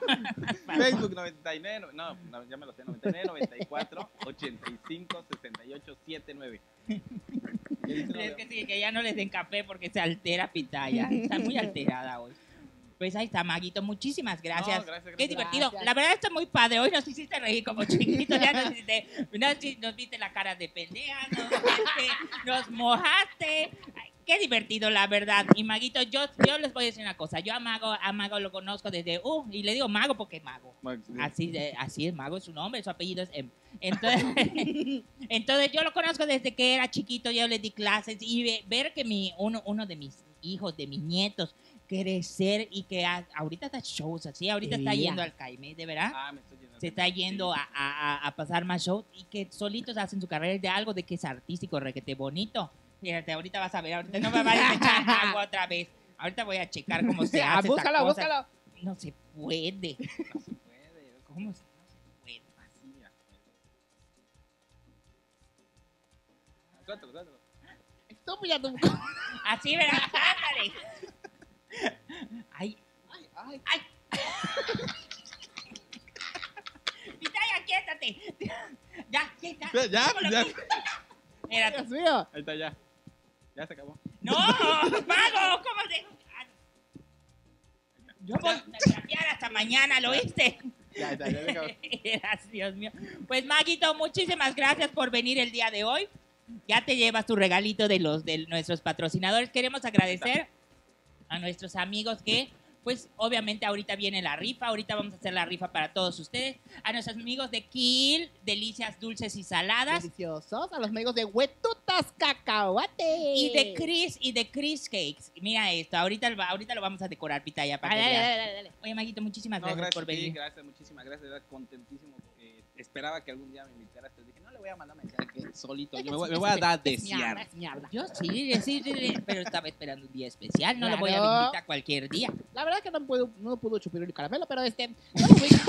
Facebook 99, no, no, ya me lo sé, 99, 94, 85, 68, 79. ¿Qué dice, no Es que sí, que ya no les den café porque se altera Pitaya. Está muy alterada hoy. Pues ahí está, Maguito. Muchísimas gracias. No, gracias, Qué gracias. divertido. Gracias. La verdad está muy padre. Hoy nos hiciste reír como chiquitos. Ya nos, hiciste, nos, nos viste la cara de pendeja. Nos, nos mojaste. Ay, Qué divertido, la verdad. Y Maguito, yo, yo les voy a decir una cosa. Yo a Mago, a Mago lo conozco desde... Uh, y le digo Mago porque es Mago. Así, de, así es, Mago es su nombre, su apellido es M. Entonces, entonces yo lo conozco desde que era chiquito, yo le di clases y ve- ver que mi, uno, uno de mis hijos, de mis nietos, crecer y que a- ahorita está shows así, ahorita está yendo al Caime, de verdad. Ah, me estoy yendo. se está yendo a, a- a- a pasar más shows y que solitos hacen su carrera de algo de que es artístico, requete bonito. Fíjate, ahorita vas a ver, ahorita no me vayas a echar agua otra vez. Ahorita voy a checar cómo se Ah, hace. esta búscalo, cosa. búscalo. No se puede. No se puede. ¿Cómo se, no se puede? Así, mira. Suéltalo, suéltalo. Estúpida tu. Así, ¿verdad? Ándale. Ay, Ay, ay. ay. Pitaya, quiétate. Ya, ya. Ya, ya, ya. Espérate. Dios mío. Ahí está, ya. Ya se acabó. No, mago, ¿cómo se...? Yo voy a cambiar hasta mañana, ¿lo oíste? Ya, ya, ya. Gracias, Dios mío. Pues, Maguito, muchísimas gracias por venir el día de hoy. Ya te llevas tu regalito de los de nuestros patrocinadores. Queremos agradecer a nuestros amigos que, pues, obviamente ahorita viene la rifa. Ahorita vamos a hacer la rifa para todos ustedes. A nuestros amigos de Kill, Delicias Dulces y Saladas. Deliciosos. A los amigos de Huetutas Cacahuate. Y de Chris y de Chris Cakes. Mira esto, ahorita, ahorita lo vamos a decorar, Pitaya, para que Dale, dale, dale, dale. Oye, Maguito, muchísimas No, gracias, gracias, por sí, venir. gracias, muchísimas gracias. de verdad, contentísimo. porque esperaba que algún día me invitaras. Te dije, voy a mandar mensaje solito. Yo me voy, me voy a dar desear. Yo sí, sí, sí, sí, pero estaba esperando un día especial. No lo voy a Claro. invitar cualquier día. La verdad que no puedo, no pudo chupir el caramelo, pero este. Gracias,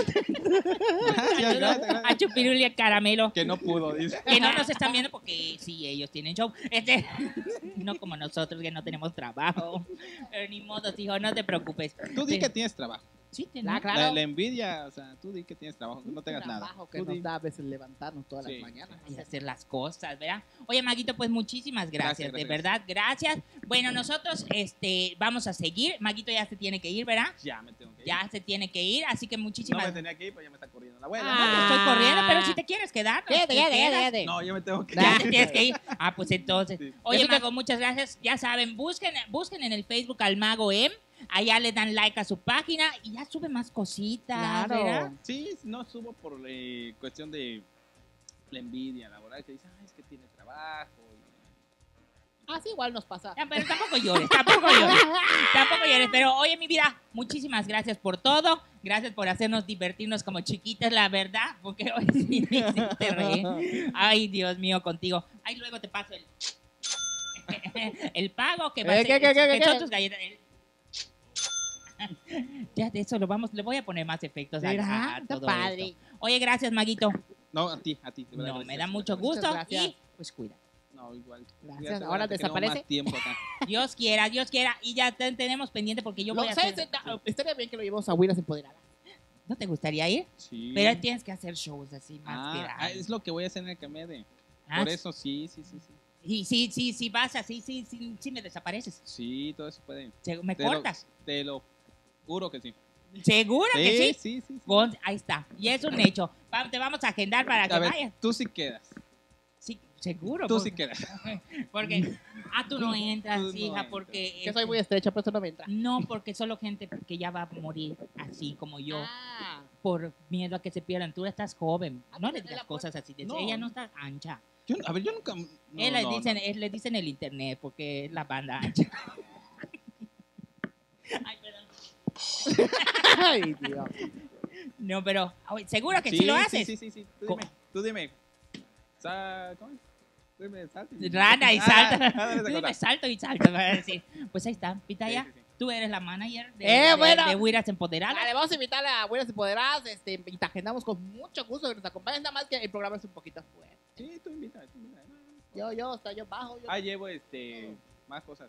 gracias, A gracias. Chupiruli a Caramelo. Que no pudo, dice. Que no nos están viendo porque sí, ellos tienen show. Este, no como nosotros que no tenemos trabajo. Pero ni modo, hijo, no te preocupes. Tú di que tienes trabajo. Sí, Ah, tenemos. claro. La, la envidia, o sea, tú di que tienes trabajo, que no tengas nada. trabajo que Tú nos di. da a veces levantarnos todas Sí. las mañanas. y hacer las cosas, ¿verdad? Oye, Maguito, pues muchísimas gracias, Gracias, de gracias. verdad, gracias. Bueno, nosotros este, vamos a seguir. Maguito ya se tiene que ir, ¿verdad? Ya me tengo que ir. Ya se tiene que ir, así que No muchísimas me tenía que ir, pero ya me está corriendo la abuela. No te estoy corriendo, pero si te quieres quedar. pues, Quédate, te quédate. No, yo me tengo que Ya ir. te tienes que ir. Ah, pues entonces. Sí. Oye, Mago, muchas gracias. Ya saben, busquen, busquen en el Facebook al Mago M. Allá le dan like a su página y ya sube más cositas, Claro. ¿verdad? Sí, no subo por eh, cuestión de la envidia laboral, que dice, ay, es que tiene trabajo. Así igual nos pasa. Ya, pero tampoco llores, tampoco llores. Tampoco llores. Pero oye, mi vida, muchísimas gracias por todo. Gracias por hacernos divertirnos como chiquitas, la verdad. Porque hoy sí me hiciste reír. Ay, Dios mío, contigo. Ay, luego te paso el. el pago que va a Eh, ser. ¿qué, qué, qué, que son tus galletas. El- Ya de eso lo vamos, le voy a poner más efectos a, a- a ¿Verdad? Está todo padre. esto. Oye, gracias, Maguito. No, a ti, a ti. de verdad, No, gracias. me da mucho gusto gracias. y pues cuida. No, igual. Gracias. Ahora desaparece. más tiempo acá. Dios quiera, Dios quiera. Y ya te- tenemos pendiente porque yo Lo- voy a hacer... No, Estaría bien que lo llevemos a Huilas Empoderadas. ¿No te gustaría ir? Sí. Pero tienes que hacer shows así más Ah, que ah, es lo que voy a hacer en el Camede. Ah, Por eso, sí, sí, sí, sí. Y sí, sí, sí vas así, sí, sí, sí me desapareces. Sí, todo eso puede. Me Te lo- cortas. Te lo juro que sí. ¿Seguro que sí? sí, sí, sí. Con- ahí está. Y es un hecho. Va- te vamos a agendar para que ver, vayas. tú sí quedas. Sí, seguro. Tú por- sí quedas. Porque, ah, tú no entras, Tú no hija, entras. porque... Que soy este, muy estrecha, pero eso no me entra. No, porque solo gente que ya va a morir así como yo, Ah, por miedo a que se pierdan. Tú estás joven. Ah, No le digas cosas así. No. Ella no está ancha. Yo, a ver, yo nunca. no, Él le, no, dicen, no. él le dicen el internet porque es la banda ancha. Ay. Ay. No, pero oye, seguro que sí, Sí, lo haces. Sí, sí, sí. Tú ¿Cómo? dime. Tú dime. Sa- ¿Cómo es? Tú dime, salta y- Rana y Ah, salta. ah, Tú dime salto y salto, decir. Pues ahí está, Pitaya. Sí, sí, sí. Tú eres la manager de, Eh, de, bueno. de Huiras Empoderadas. Dale, vamos a invitar a Huilas Empoderadas este, y te agendamos con mucho gusto que nos acompañes. Nada más que el programa es un poquito fuerte. Sí, tú invita, tú invita. Yo, yo, hasta yo bajo. Yo... Ah, llevo este. Más cosas.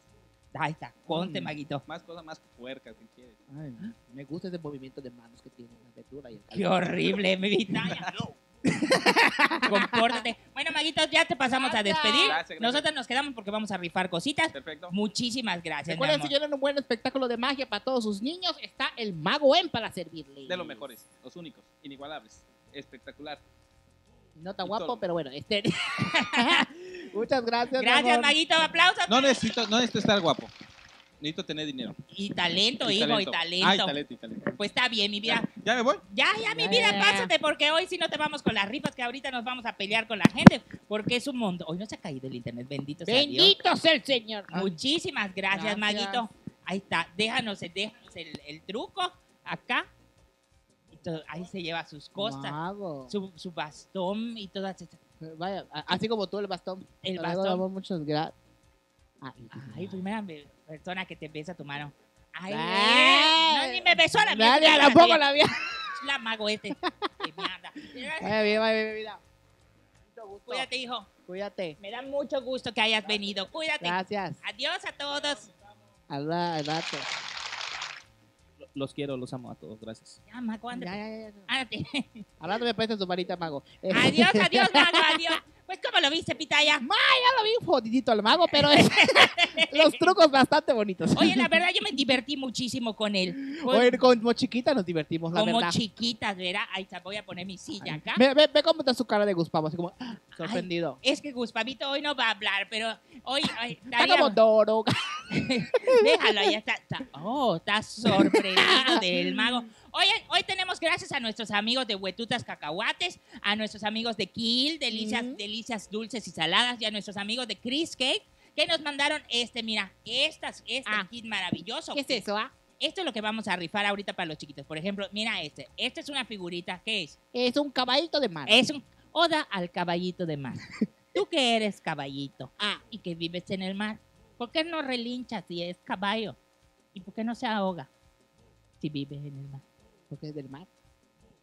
Ahí está, ponte, Mm. Maguito. Más cosas más puercas si quieres. Ay, me gusta ese movimiento de manos que tiene la verdura y el Qué horrible, mi Pitaya. Compórtate. Bueno, Maguito, ya te pasamos a despedir. Gracias, gracias. Nosotros nos quedamos porque vamos a rifar cositas. Perfecto. Muchísimas gracias. Recuerden, si quieren un buen espectáculo de magia para todos sus niños, está el Mago M para servirles. De los mejores, los únicos, inigualables. Espectacular. No tan guapo, pero bueno, este. Muchas gracias. mi Gracias, amor. Maguito. Aplausos. No necesito, no necesito estar guapo. Necesito tener dinero. Y talento, Y hijo, y talento. Ay, talento y talento. Pues está bien, mi vida. ¿Ya me voy? Ya, ya, mi Ya, vida, ya, ya. pásate, porque hoy sí no te vamos con las rifas, que ahorita nos vamos a pelear con la gente, porque es un mundo. Hoy no se ha caído el internet, bendito sea Dios. Bendito sea el Señor. Muchísimas gracias, Gracias. Maguito. Ahí está, déjanos, déjanos el, el truco acá. Ahí se lleva sus cosas, Mago. su, su bastón y todas estas. Vaya, así como tú el bastón. El Te bastón. muchos gra- Ah, y- Ay, primera persona que te besa tu mano. Ay, Ay. no, ni me besó la mía. Nadie, tampoco la mía. La mago este. De mierda. Mira. Cuídate, hijo. Cuídate. Me da mucho gusto que hayas venido. Cuídate. Gracias. Adiós a todos. Al, ra- al rato. Los quiero, los amo a todos, gracias. Ya, mago, Ya, ándate. ya, ya, ya. Ándate. Al rato me prestas tu varita, mago. Adiós, adiós, mago, adiós. Pues, ¿cómo lo viste, Pitaya? Ya lo vi jodidito al mago, pero es- los trucos bastante bonitos. Oye, la verdad, yo me divertí muchísimo con él. Con- Oye, como chiquita nos divertimos, la como verdad. chiquitas, ¿verdad? Ahí está, voy a poner mi silla acá. Ve, ve, ve cómo está su cara de Gustavo, así como ah, sorprendido. Es que Guspavito hoy no va a hablar, pero hoy... hoy está como Doro. Déjalo, ya está, está- Oh, está sorprendido del mago. Hoy, hoy tenemos gracias a nuestros amigos de Huetutas Cacahuates, a nuestros amigos de Kill, Delicias. Delicias Dulces y Saladas, y a nuestros amigos de Chris Cake, que nos mandaron este, mira, estas, este Ah. kit maravilloso. ¿Qué es eso, ah? Esto es lo que vamos a rifar ahorita para los chiquitos. Por ejemplo, mira este. Esta es una figurita. ¿Qué es? Es un caballito de mar. Es un oda al caballito de mar. Tú que eres caballito Ah, y que vives en el mar, ¿por qué no relinchas si es caballo? ¿Y por qué no se ahoga si vives en el mar? Porque es del mar.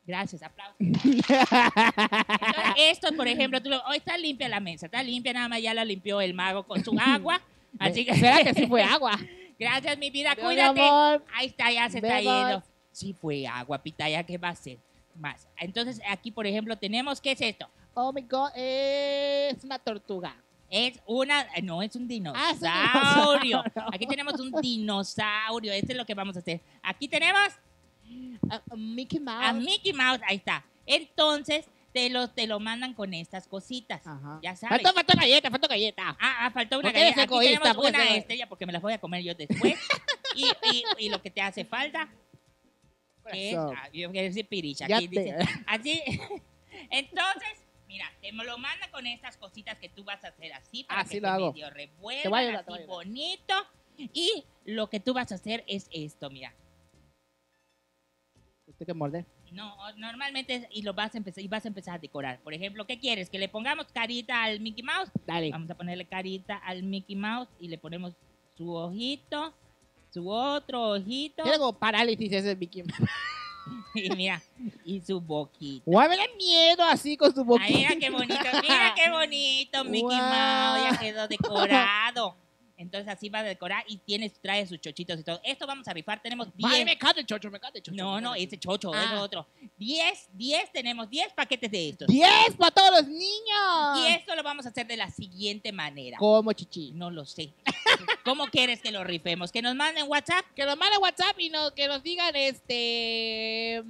Gracias, aplausos. Entonces, esto, por ejemplo, tú lo- hoy está limpia la mesa, está limpia, nada más ya la limpió el mago con su agua. Así que, ¿Será que sí fue agua? gracias, mi vida, mi cuídate. amor. Ahí está, ya se está yendo. Sí fue agua, pitaya, ¿qué va a ser? Más. Entonces, aquí, por ejemplo, tenemos, ¿qué es esto? Oh my god, es una tortuga. Es una, no, es un Ah, es un dinosaurio. dinosaurio. Aquí tenemos un dinosaurio. Este es lo que vamos a hacer. Aquí tenemos Mickey Mouse. a Mickey Mouse. Ahí está. Entonces, te lo, te lo mandan con estas cositas. Ajá. Ya sabes. Faltó, faltó galleta, faltó galleta. Ah, ah, faltó una ¿Por qué eres galleta. Aquí tenemos ¿Por qué una eres- estrella porque me las voy a comer yo después. y, y, y lo que te hace falta es... Ah, yo quiero decir piricha. Aquí te- dice, así. Entonces, mira, te lo manda con estas cositas que tú vas a hacer así para Así que lo se hago. medio revuelvan, Te voy a ayudar, te así bonito. Y lo que tú vas a hacer es esto, mira. Usted que morder. No, normalmente y lo vas a empezar y vas a empezar a decorar. Por ejemplo, ¿qué quieres? Que le pongamos carita al Mickey Mouse. Dale. Vamos a ponerle carita al Mickey Mouse y le ponemos su ojito, su otro ojito Tiene como parálisis ese Mickey Mouse. y mira, y su boquita. Guay, me da miedo así con su boquita. Ay, mira qué bonito, mira qué bonito, Mickey. Mouse, ya quedó decorado. Entonces así va a decorar y tiene, trae sus chochitos y todo. Esto vamos a rifar, tenemos 10. Ay, me encanta el chocho, me encanta el chocho. No, no, ese chocho, es Ah. otro. 10, 10, tenemos 10 paquetes de estos. ¡Diez para todos los niños! Y esto lo vamos a hacer de la siguiente manera. Como chichi. No lo sé. ¿Cómo quieres que lo rifemos? ¿Que nos manden WhatsApp? Que nos manden WhatsApp y no, que nos digan, este...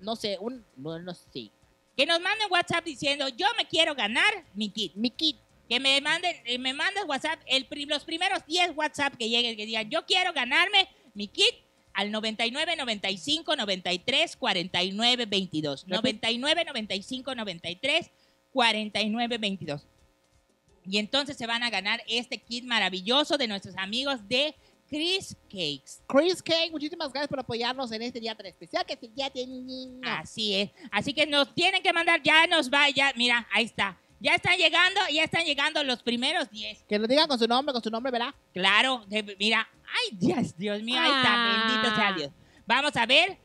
No sé, un... No, no sé. Que nos manden WhatsApp diciendo, yo me quiero ganar mi kit. Mi kit. Que me manden, eh, me mandes WhatsApp, el, los primeros 10 WhatsApp que lleguen, que digan, yo quiero ganarme mi kit al 99 95 93 49 22. 99 95 93 49 22. Y entonces se van a ganar este kit maravilloso de nuestros amigos de Chris Cakes. Chris Cake, muchísimas gracias por apoyarnos en este día tan especial que del Niño. Así es. Así que nos tienen que mandar, ya nos va, ya, mira, ahí está. Ya están llegando, ya están llegando los primeros 10. Que nos digan con su nombre, con su nombre, ¿verdad? Claro, mira, ay Dios, Dios mío, ahí está, Ah. bendito sea Dios. Vamos a ver,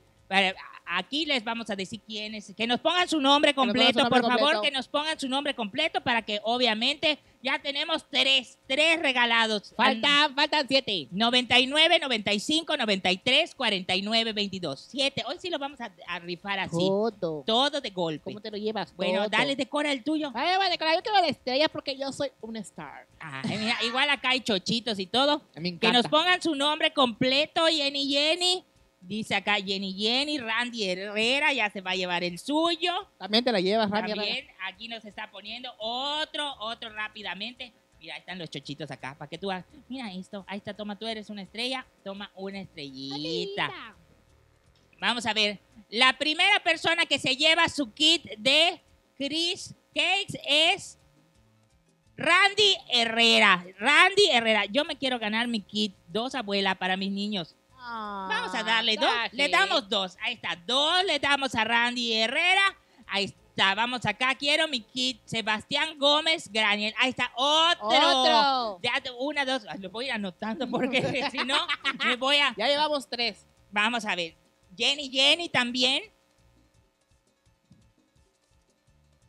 aquí les vamos a decir quiénes, que nos pongan su nombre pongan su completo, nombre por favor, completo. que nos pongan su nombre completo para que obviamente ya tenemos tres, tres regalados. Faltan, faltan siete. 99, 95, 93, 49, 22. Siete. Hoy sí lo vamos a, a rifar así. Todo. Todo de golpe. ¿Cómo te lo llevas? Bueno, Todo. dale, decora el tuyo. Ay, vale, claro, yo quiero la estrella porque yo soy un star. Ay, mira, igual acá hay chochitos y todo. Me Que nos pongan su nombre completo, Jenny Jenny. Dice acá Jenny Jenny, Randy Herrera, ya se va a llevar el suyo. También te la llevas, Rami. También aquí nos está poniendo otro, otro rápidamente. Mira, ahí están los chochitos acá, para que tú hagas. Mira esto, ahí está, toma, tú eres una estrella, toma una estrellita. Vamos a ver, la primera persona que se lleva su kit de Chris Cakes es Randy Herrera. Randy Herrera, yo me quiero ganar mi kit, dos abuelas para mis niños. Vamos a darle dos. Le damos dos. Ahí está. Dos le damos a Randy Herrera. Ahí está. Vamos acá. Quiero mi kit. Sebastián Gómez Graniel. Ahí está. Otro. Otro. Ya, una, dos. Lo voy a ir anotando porque si no, me voy a. Ya llevamos tres. Vamos a ver. Jenny, Jenny también.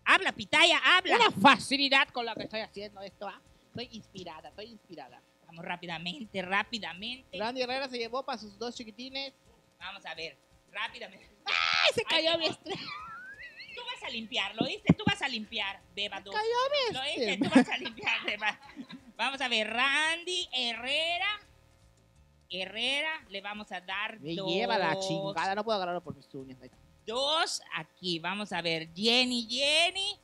Habla, Pitaya, habla. Una facilidad con lo que estoy haciendo esto. ¿ah? Estoy inspirada, estoy inspirada. Vamos rápidamente, rápidamente. Randy Herrera se llevó para sus dos chiquitines. Vamos a ver. Rápidamente. ¡Ay, se cayó Ay, mi estrella! Tú vas a limpiar, ¿lo oíste? Tú vas a limpiar, Beba dos. Cayó mi Lo estrella. oíste, tú vas a limpiar, Beba. Vamos a ver, Randy Herrera. Herrera, le vamos a dar Me dos. lleva la chingada, no puedo agarrarlo por mis uñas. Ahí está. Dos aquí. Vamos a ver, Jenny, Jenny.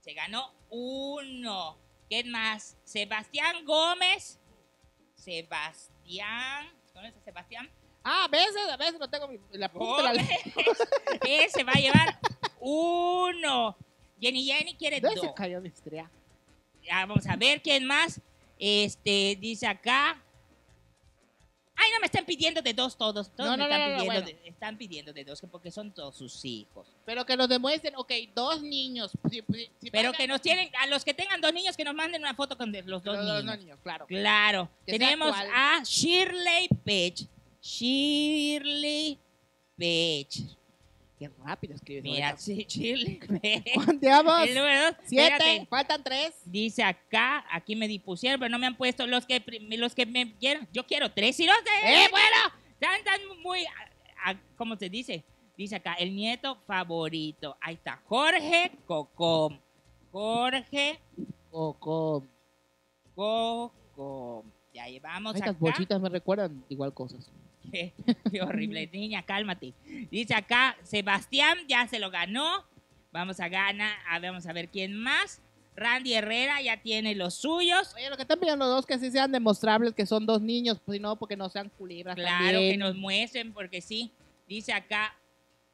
Se ganó uno. ¿Quién más? Sebastián Gómez. Sebastián. ¿Conoces a Sebastián? Ah, a veces, a veces lo tengo en la punta de la. Ese va a llevar uno. Jenny Jenny quiere ¿Dónde dos. se cayó mi estrella? Ya, vamos a ver quién más. Este, dice acá. Ay, no me están pidiendo de dos todos. Todos No, me están, no, pidiendo bueno. de, están pidiendo de dos, que porque son todos sus hijos. Pero que nos demuestren, ok, dos niños. Si- si- si Pero que nos tienen, a los que tengan dos niños, que nos manden una foto con de- los dos Los niños. dos niños, claro. Claro. Tenemos a Shirley Page. Shirley Page. Qué rápido escribes. Mira, sí, Page. ¿Cuántos? El número dos. Siete, faltan tres. Dice acá, aquí me dispusieron, pero no me han puesto los que los que me quieran. Yo quiero tres y de. ¡Eh, bueno! Están tan muy. a- a- ¿Cómo se dice? Dice acá, el nieto favorito. Ahí está, Jorge Cocom. Jorge Coco. Cocom. Ya llevamos Estas acá. bolsitas me recuerdan igual cosas. Qué, qué horrible, niña, cálmate. Dice acá, Sebastián ya se lo ganó. Vamos a ganar, vamos a ver quién más. Randy Herrera ya tiene los suyos. Oye, lo que están pidiendo los dos que sí sean demostrables que son dos niños, pues si no, porque no sean culebras Claro, también. que nos muestren, porque sí. Dice acá,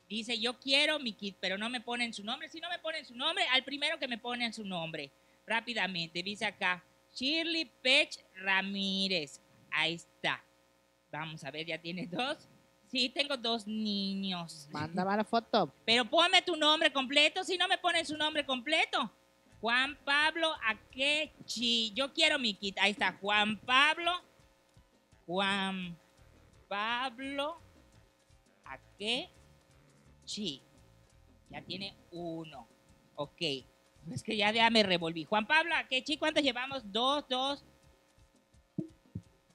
dice, yo quiero mi kit, pero no me ponen su nombre. Si no me ponen su nombre, al primero que me ponen su nombre. Rápidamente, dice acá, Shirley Pech Ramírez. Ahí está. Vamos a ver, ya tienes dos. Sí, tengo dos niños. Mándame la foto. Pero ponme tu nombre completo, si no me ponen su nombre completo. Juan Pablo Akechi. Yo quiero mi kit. Ahí está, Juan Pablo. Juan Pablo Akechi. Ya tiene uno. Ok. Es que ya, ya me revolví. Juan Pablo Akechi, ¿cuántos llevamos? Dos, dos.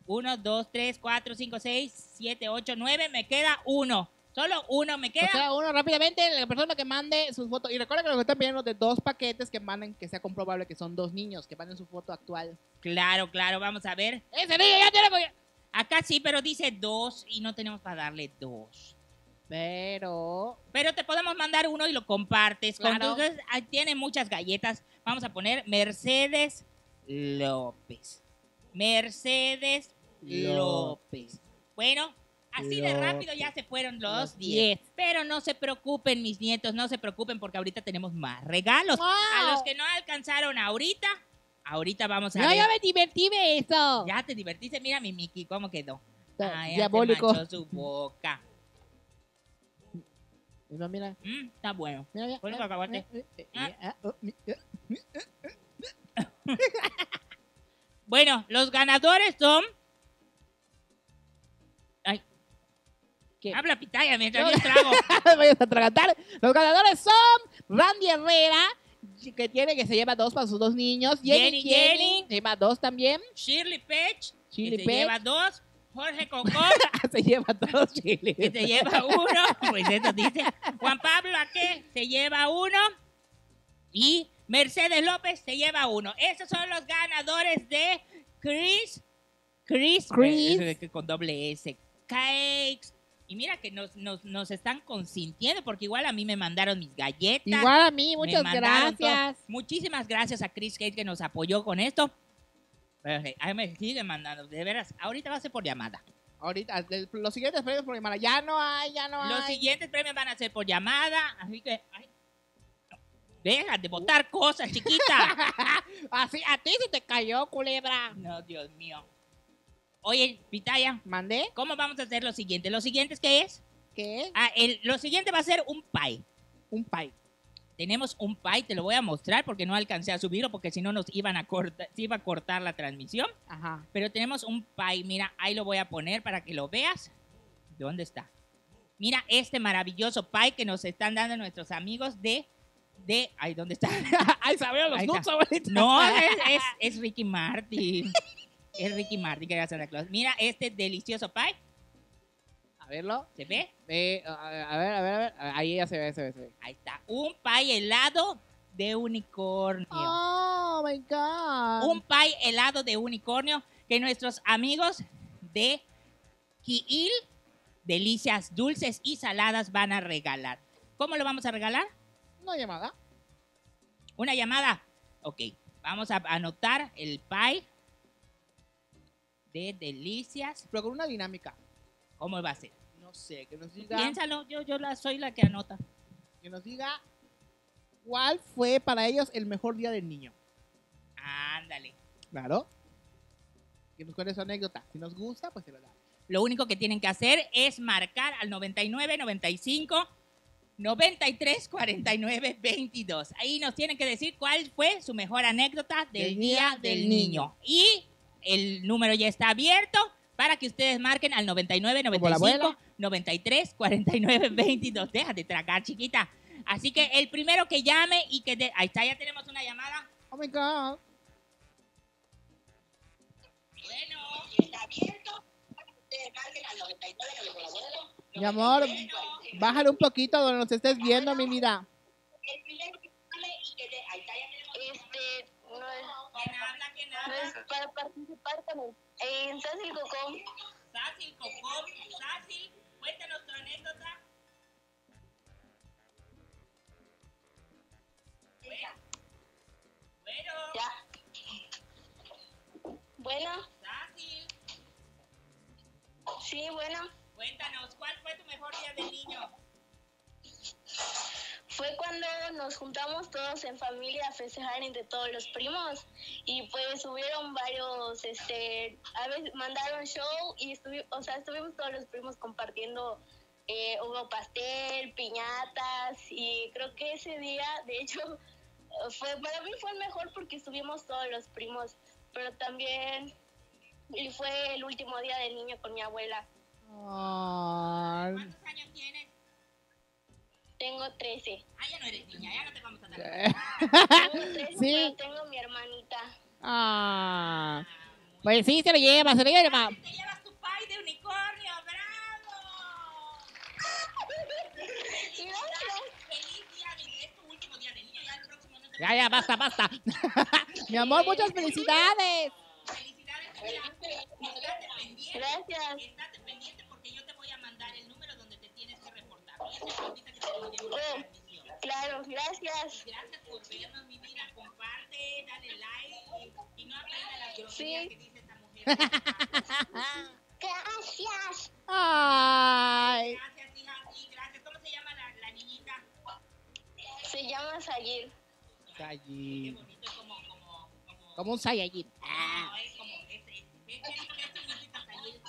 Uno, dos, tres, cuatro, cinco, seis, siete, ocho, nueve. Me queda uno. Solo uno me O queda. sea, uno rápidamente, la persona que mande sus fotos. Y recuerda que lo que están pidiendo de dos paquetes que manden que sea comprobable que son dos niños, que manden su foto actual. Claro, claro, vamos a ver. ¡Ese niño ya tiene! Acá sí, pero dice dos y no tenemos para darle dos. Pero. Pero te podemos mandar uno y lo compartes. con Claro. tus- ahí tiene muchas galletas. Vamos a poner Mercedes López. Mercedes López. Bueno, así de rápido ya se fueron los Los 10. Pero no se preocupen, mis nietos, no se preocupen porque ahorita tenemos más regalos. A los que no alcanzaron ahorita, ahorita vamos a No, ver. ya me divertí de eso. Ya te divertiste, mira mi Mickey, ¿cómo quedó? Está Ay, ya diabólico. su boca. Mira, mira, Mm, está bueno. mira, mira. Ponle cacahuate. Bueno, los ganadores son. Ay. ¿Qué? Habla pitaya mientras yo trago. Voy a atragantar. Los ganadores son Randy Herrera, que tiene que se lleva dos para sus dos niños. Jenny, Jenny, Jenny, lleva dos también. Shirley Page, Shirley que se lleva dos. Jorge Cocó, se lleva dos chiles. que se lleva uno. Pues eso dice. Juan Pablo Aque se lleva uno. Y Mercedes López se lleva uno. Esos son los ganadores de Chris. Chris. Chris. Con doble S. Cakes. Y mira que nos, nos, nos están consintiendo porque igual a mí me mandaron mis galletas. Igual a mí, muchas gracias. todo. Muchísimas gracias a Chris Kate que nos apoyó con esto. Pero, eh, ahí me sigue mandando, de veras. Ahorita va a ser por llamada. Ahorita, los siguientes premios por llamada. Ya no hay, ya no Los hay. siguientes premios van a ser por llamada, así que... ay, deja de botar cosas, chiquita. Así, a ti se te cayó, culebra. no, Dios mío. Oye, Pitaya, ¿Mandé? ¿cómo vamos a hacer lo siguiente? Lo siguiente es que es. ¿Qué es? Ah, el- lo siguiente va a ser un pie. Un pie. Tenemos un pie, te lo voy a mostrar porque no alcancé a subirlo porque si no nos iban a cortar, se iba a cortar la transmisión. Ajá. Pero tenemos un pie, mira, ahí lo voy a poner para que lo veas. ¿Dónde está? Mira este maravilloso pie que nos están dando nuestros amigos de... de ay, ¿dónde está? Ay, sabieron los abuelita. No, es, es, es Ricky Martin. Es Ricky Martin que era Santa Claus. Mira este delicioso pie. A verlo. ¿Se ve? Eh, a a ver, a ver, a ver. Ahí ya se ve, se ve, se ve. Ahí está. Un pie helado de unicornio. Oh, my God. Un pie helado de unicornio que nuestros amigos de Kiil, Delicias Dulces y Saladas van a regalar. ¿Cómo lo vamos a regalar? Una llamada. Una llamada. Ok, vamos a anotar el pie de Delicias. Pero con una dinámica. ¿Cómo va a ser? No sé, que nos diga. Piénsalo, yo, yo la, soy la que anota. Que nos diga cuál fue para ellos el mejor día del niño. Ándale. Claro. Que nos cuente su anécdota. Si nos gusta, pues se lo da. Lo único que tienen que hacer es marcar al 99 95 93 49 22. Ahí nos tienen que decir cuál fue su mejor anécdota del día del niño. Y el número ya está abierto para que ustedes marquen al 99 Como la 95 abuela. 93 49 22. Deja de tragar, chiquita. Así que el primero que llame y que... de- ahí está, ya tenemos una llamada. Oh my God. Bueno, Mi amor, bájale un poquito donde nos estés viendo, mi vida. Este, no es, ¿quién habla? ¿Quién no es para participar con el, en Sácil Cocom. Sácil, Cocom, Sácil, cuéntanos tu anécdota. Bueno, bueno, Ya. Bueno, Sácil, sí, bueno. Cuéntanos, ¿cuál fue tu mejor día de niño? Fue cuando nos juntamos todos en familia a festejar entre todos los primos y pues hubieron varios, este, a veces mandaron show y estuvi- o sea, estuvimos todos los primos compartiendo, eh, hubo pastel, piñatas y creo que ese día, de hecho, fue para mí fue el mejor porque estuvimos todos los primos, pero también y fue el último día del niño con mi abuela. ¿Cuántos años tienes? Tengo 13. Ah, ya no eres niña, ya no te vamos a dar. Tengo 13, Sí. pero tengo mi hermanita. Ah. Pues sí, se lo lleva, se lo lleva. Te llevas tu pie de unicornio, bravo. Feliz día de es tu último día de niño, ya el próximo no te Ya, ya, basta, basta. Mi amor, muchas felicidades. Felicidades, pendiente. Gracias. Oh. Claro, gracias. Gracias por vernos, mi vida. Comparte, dale like y, y no aprendas las groserías Sí. que dice esta mujer. Gracias. Ay. Gracias, hija. Sí, gracias. ¿Cómo se llama la, la niñita? Se llama Sayir. Qué Saiyajin. bonito, es como, como, como. Como un Saiyajin. No, es como ese. ¿Qué, qué, qué significa salir?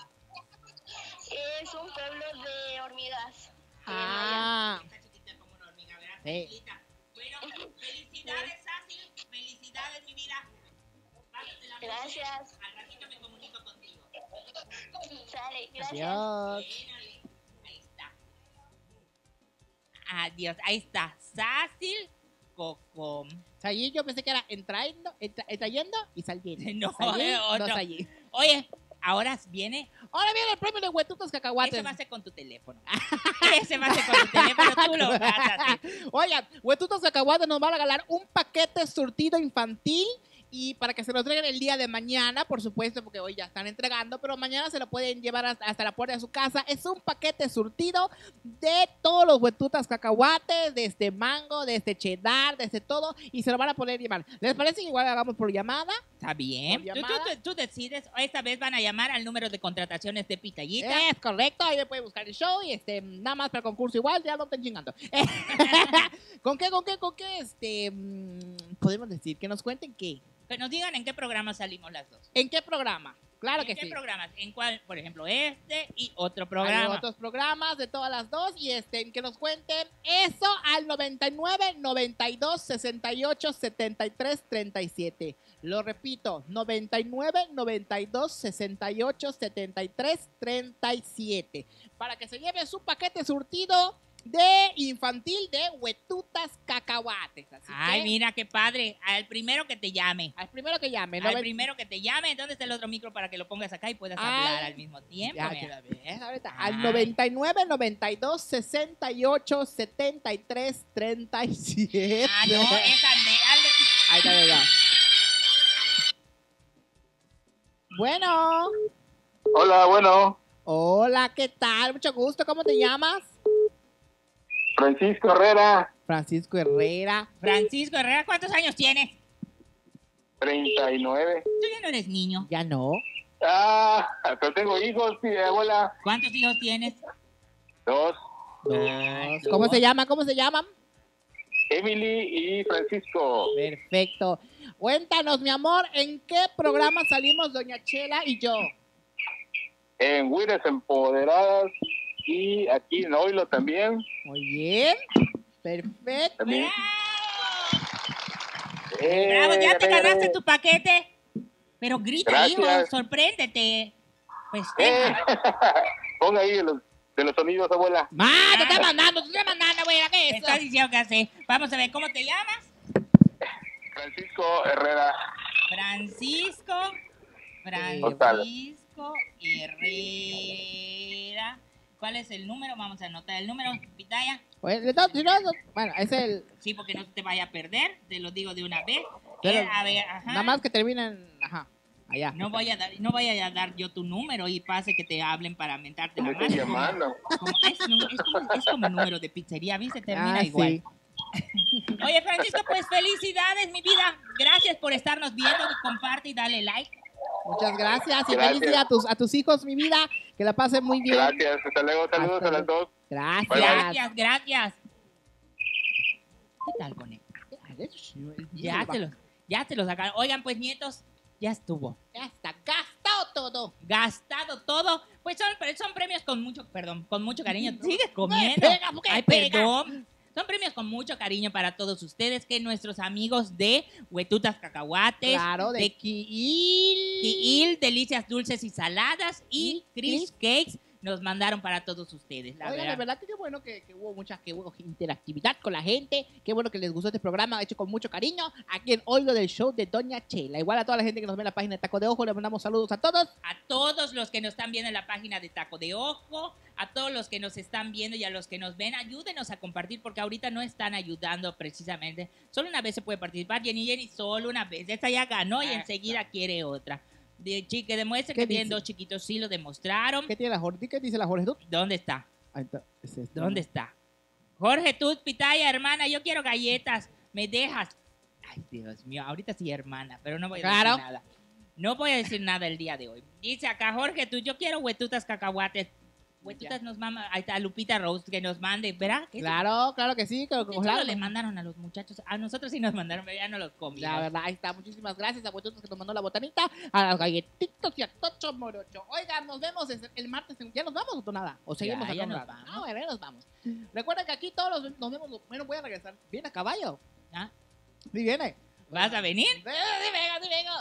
Es un pueblo de hormigas. Ah. Esta chiquita es como una hormiga, ¿verdad? Sí. Bueno, felicidades, Sassy. Felicidades, mi vida. Pásatela. Gracias. Al ratito me comunico contigo. Sale, gracias. Adiós. Ahí está. Adiós. Ahí está. Sácil Cocom. Saiyajin, yo pensé que era entrando, entra, entrayendo y saliendo. No, Saiyajin, eh, no otro. Saiyajin. Oye, ahora viene. Ahora viene el premio de huetutos cacahuates. Ese va a ser con tu teléfono. Ese va a ser con tu teléfono. Tú lo. Oigan, Huetutos Cacahuates nos va a regalar un paquete surtido infantil y para que se lo entreguen el día de mañana, por supuesto, porque hoy ya están entregando, pero mañana se lo pueden llevar hasta, la puerta de su casa. Es un paquete surtido de todos los Huetutas Cacahuates, de este mango, de este cheddar, de este todo, y se lo van a poder llevar. ¿Les parece que igual hagamos por llamada? Está bien. ¿Por Tú, tú- tú- decides. Esta vez van a llamar al número de contrataciones de Pitallita. Es correcto, ahí le pueden buscar el show y este, nada más para el concurso igual, ya lo están chingando. ¿Con qué, con qué, con qué, este, mm, podemos decir? Que nos cuenten qué. Que nos digan en qué programa salimos las dos. ¿En qué programa? Claro ¿En que qué sí. programas? ¿En cuál? Por ejemplo, este y otro Hay programa. otros programas de todas las dos y este, que nos cuenten eso al 99 92 68 73 37. Lo repito, 99 92 68 73 37. Para que se lleve su paquete surtido de infantil de huetutas cacahuates. Así Ay, que, mira qué padre. Al primero que te llame. al primero que llame. Al noven- primero que te llame. ¿Dónde está el otro micro para que lo pongas acá y puedas Ay. hablar al mismo tiempo? Ya, mira? ves ahorita. Al 99 92 68 73 37. Ah, no, es al de, al Ahí está, ahí Bueno, Hola, bueno, hola, ¿qué tal? Mucho gusto, ¿cómo te llamas? Francisco Herrera, Francisco Herrera. Francisco Herrera, ¿cuántos años tienes? 39. Tú ya no eres niño. Ya no. Ah, pero tengo hijos, sí, abuela. ¿Cuántos hijos tienes? Dos, Dos. ¿Cómo se llama? ¿Cómo se llaman? Emily y Francisco. Perfecto. Cuéntanos, mi amor, ¿en qué programa salimos Doña Chela y yo? En Wires Empoderadas y aquí en Oilo también. Muy bien. Perfecto. también. Bravo, ya te Eh, ganaste tu paquete. Pero grita, Gracias. hijo, sorpréndete. Pues Eh, Ponga ahí de los, de los sonidos, abuela. Ma, te está mandando, te está mandando, güey, ¿qué te es está diciendo que hace. Vamos a ver, ¿cómo te llamas? Francisco Herrera. Francisco. Francisco Herrera. ¿Cuál es el número? Vamos a anotar el número. Pitaya. Pues, bueno, es el. Sí, porque no te vaya a perder. Te lo digo de una vez. Pero- Eh, a ver, ajá. Nada más que terminen. Ajá. Allá. No voy a dar, no vaya a dar yo tu número y pase que te hablen para mentarte la llamando. Como- es, es como, es como número de pizzería, ¿viste? Termina Ah, igual. sí. Oye, Francisco, pues felicidades, mi vida. Gracias por estarnos viendo. Comparte y dale like. Muchas gracias y Gracias. feliz día a tus, a tus hijos, mi vida. Que la pasen muy bien. Gracias, hasta luego, saludos Hasta a las dos. Gracias. Bye, bye. Gracias, gracias. ¿Qué tal con él? Ya se los, ya se los sacaron. Oigan, pues, nietos, ya estuvo. Ya está gastado todo. Gastado todo. Pues son, son premios con mucho, perdón, con mucho cariño. Sigue comiendo. pega, ¿por qué Ay, pega? perdón. Son premios con mucho cariño para todos ustedes, que nuestros amigos de Huetutas Cacahuates, Claro, de de Kiil. Delicias Dulces y Saladas y Y Chris Cakes nos mandaron para todos ustedes. La Oigan, verdad. verdad que qué bueno que, que hubo mucha que hubo interactividad con la gente. Qué bueno que les gustó este programa hecho con mucho cariño. Aquí en Oigo del Show de Doña Chela. Igual a toda la gente que nos ve en la página de Taco de Ojo, le mandamos saludos a todos. a todos los que nos están viendo en la página de Taco de Ojo, a todos los que nos están viendo y a los que nos ven, ayúdenos a compartir porque ahorita no están ayudando precisamente. Solo una vez se puede participar. Jenny Jenny, solo una vez. Esta ya ganó y Ah, enseguida quiere otra. De, que demuestre ¿Qué que tienen dice? dos chiquitos, sí lo demostraron. ¿Qué tiene la Jorge? ¿Qué dice la Jorge? ¿Tú? ¿Dónde está? Ahí está. Es este. ¿Dónde está? Jorge Tut, Pitaya, hermana, yo quiero galletas. ¿Me dejas? Ay, Dios mío, ahorita sí, hermana, pero no voy a Claro. decir nada. No voy a decir nada el día de hoy. Dice acá, Jorge, tú, yo quiero huetutas cacahuates. Huetutas nos mama, ahí está Lupita Rose que nos mande, ¿verdad? ¿Qué Claro, claro que sí. Claro, Eso claro. solo le mandaron a los muchachos. A nosotros sí nos mandaron, pero ya no los comimos. La verdad, ahí está. Muchísimas gracias a vosotros que nos mandó la botanita, a las galletitos y a Tocho Morocho. Oigan, nos vemos el, martes. ¿Ya nos vamos o nada? ¿O seguimos Ya, ya nos vamos. Ah, bueno, ya nos vamos. Recuerden que aquí todos los, nos vemos. Bueno, voy a regresar. Viene a caballo. ¿Ah? Sí, viene. ¿Vas a venir? Sí, vengo, sí vengo.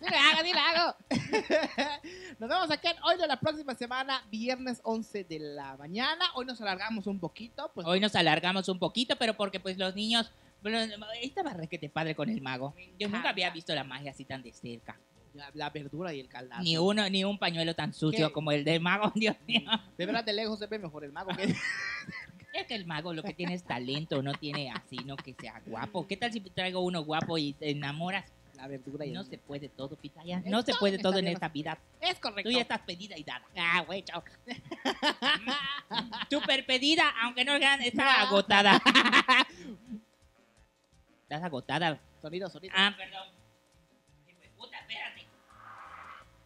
Sí le hago, sí le hago. Nos vemos aquí en hoy de la próxima semana, viernes 11 de la mañana. Hoy nos alargamos un poquito. Pues Hoy nos alargamos un poquito, pero porque pues los niños... bueno, Estaba requete padre con el mago. Yo nunca había visto la magia así tan de cerca. la, la verdura y el caldazo. Ni uno, ni un pañuelo tan sucio ¿Qué? como el del mago, Dios mío. De verdad, de lejos se ve mejor el mago que Es que el mago lo que tiene es talento, no tiene así, no que sea guapo. ¿Qué tal si traigo uno guapo y te enamoras? la verdura y No se puede todo, Pitaya. No se puede todo en esta vida. Es correcto. Tú ya estás pedida y dada. Ah, güey, chao. Súper pedida, aunque no ganes, está No. agotada. Estás agotada. Sonido, sonido. Ah, perdón. Puta, espérate.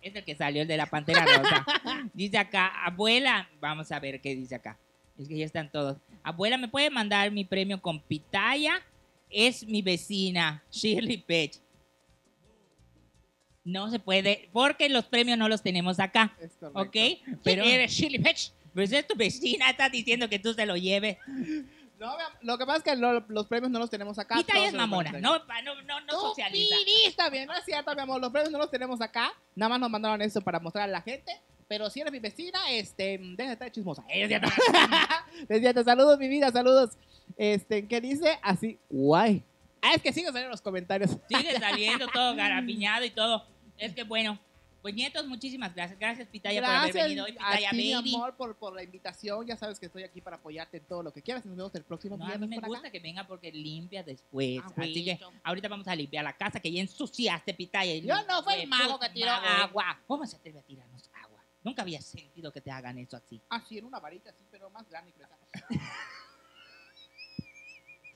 Es el que salió, el de la pantera rosa. dice acá, abuela, vamos a ver qué dice acá. Es que ya están todos. Abuela, ¿me puede mandar mi premio con pitaya? Es mi vecina, Shirley Pech. No se puede, porque los premios no los tenemos acá, Es. ¿ok? Pero eres, Chili Peach? pues es tu vecina, está diciendo que tú se lo lleves. No, lo que pasa es que lo- los premios no los tenemos acá. Pita todos es mamona, no, no, no, no socializa. pidiste bien, no es cierto, mi amor. Los premios no los tenemos acá. Nada más nos mandaron eso para mostrar a la gente. Pero si eres mi vecina, este, deja de estar chismosa. Es cierto. es cierto. Saludos, mi vida, saludos. Este, ¿qué dice? Así, guay. Ah, es que sigue saliendo en los comentarios. Sigue saliendo todo garapiñado y todo. Es que bueno, pues nietos, muchísimas gracias. Gracias, Pitaya, por haber Gracias venido hoy. a Pitaya ti, mi Baby. amor, por, por la invitación. Ya sabes que estoy aquí para apoyarte en todo lo que quieras. Nos vemos el próximo No, a mí viernes me por acá. gusta que venga porque limpia después. Ah, Así que ahorita vamos a limpiar la casa que ya ensuciaste, Pitaya. Yo no fui el mago que tiró agua. ¿Cómo se atreve a tirarnos? Nunca había sentido que te hagan eso así. Así, en una varita, así, pero más grande y gruesa.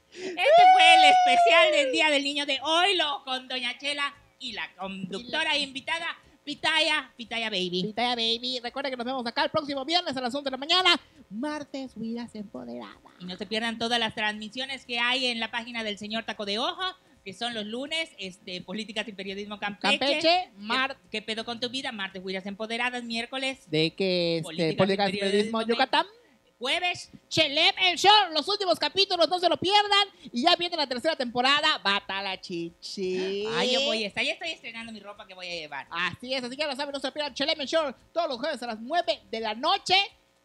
Este fue el especial del Día del Niño de Oilo con Doña Chela y la conductora invitada Pitaya, Pitaya Baby. Pitaya Baby. Recuerden que nos vemos acá el próximo viernes a las 11 de la mañana. Martes, Vidas Empoderadas. Y no se pierdan todas las transmisiones que hay en la página del señor Taco de Hoja, que son los lunes, este, Políticas y Periodismo Campeche. Campeche, ¿Qué, Mar qué pedo con tu vida? Martes, Huiras Empoderadas, miércoles, de que este, Políticas y Políticas y Periodismo Periodismo Yucatán. jueves. Chelem, el show, los últimos capítulos, no se lo pierdan. Y ya viene la tercera temporada, Bata la Chichi. Ay, yo voy a estar, ya estoy estrenando mi ropa que voy a llevar. Así es, así que ya lo saben, no se pierdan. Chelem, el show, todos los jueves a las 9 de la noche.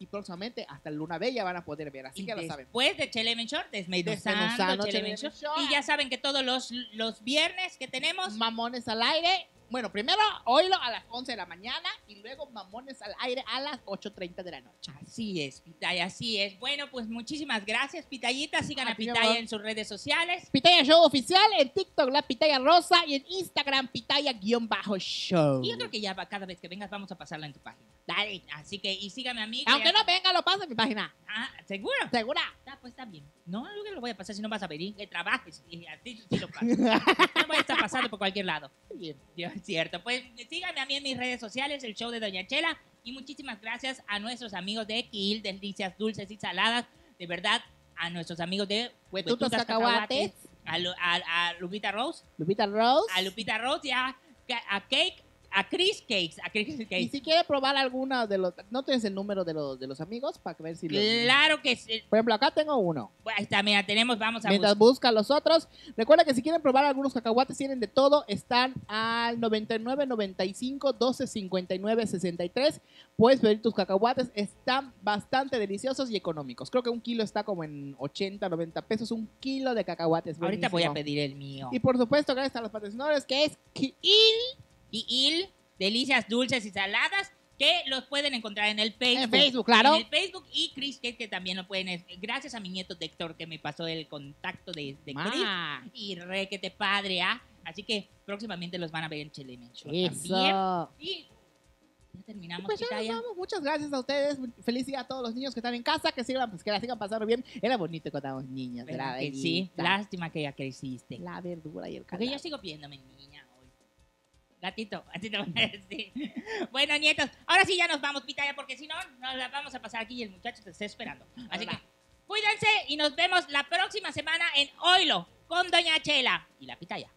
Y próximamente hasta Luna Bella van a poder ver, así y que ya lo saben. después de Chelemen Short, desmenuzando Short. Short. Y ya saben que todos los, los viernes que tenemos, Mamones al aire. Bueno, primero oílo a las 11 de la mañana y luego Mamones al aire a las 8.30 de la noche. Así es, Pitaya, así es. Bueno, pues muchísimas gracias, Pitayita. Sigan A a Pitaya en sus redes sociales. Pitaya Show oficial en TikTok, la Pitaya Rosa y en Instagram, Pitaya-Show. Y yo creo que ya va- cada vez que vengas vamos a pasarla en tu página. Dale. Así que, y sígame a mí. que Aunque no venga, lo paso en mi página. Ah, ¿seguro? ¿Segura? Ah, pues está bien. No, yo que lo voy a pasar si no vas a venir, que trabajes. Y a ti sí lo paso. no voy a estar pasando por cualquier lado. Bien. Dios, es cierto. Pues síganme a mí en mis redes sociales, el show de Doña Chela. Y muchísimas gracias a nuestros amigos de Equil, Delicias Dulces y Saladas. De verdad, a nuestros amigos de Huetutos Cacahuates. A, a- a Lupita Rose. Lupita Rose. A Lupita Rose y a, a Cake. A Chris Cakes. A Chris Y Cakes. si quiere probar alguna de los... ¿No tienes el número de los, de los amigos para ver si... los- Claro que sí. Por ejemplo, acá tengo uno. Ahí está, mira, tenemos, vamos a Mientras buscar. busca los otros. Recuerda que si quieren probar algunos cacahuates, tienen de todo. Están al 99, 95, 12, 59, 63. Puedes pedir tus cacahuates. Están bastante deliciosos y económicos. Creo que un kilo está como en 80, 90 pesos. Un kilo de cacahuates. Ahorita voy a pedir el mío. Y por supuesto, gracias a los patrocinadores, que es Kiil. Y Il, delicias dulces y saladas, que los pueden encontrar en el Facebook. En Facebook, claro. En el Facebook y Chris Cake, que también lo pueden. Gracias a mi nieto Héctor que me pasó el contacto de, de Chris. Ma. Y re que te padre, ¿ah? Así que próximamente los van a ver en también. Eso. Y ya terminamos, Pues ya nos vamos. Muchas gracias a ustedes. Feliz día a todos los niños que están en casa. Que sigan, pues, que la sigan pasando bien. Era bonito cuando éramos niños. ¿Verdad ¿verdad? que sí, lástima que ya creciste. La verdura y el Porque yo calado. sigo viéndome niña. Gatito, así. Bueno, nietos, ahora sí ya nos vamos, Pitaya, porque si no, nos la vamos a pasar aquí y el muchacho te está esperando. Así que cuídense y nos vemos la próxima semana en Oilo con Doña Chela y la Pitaya.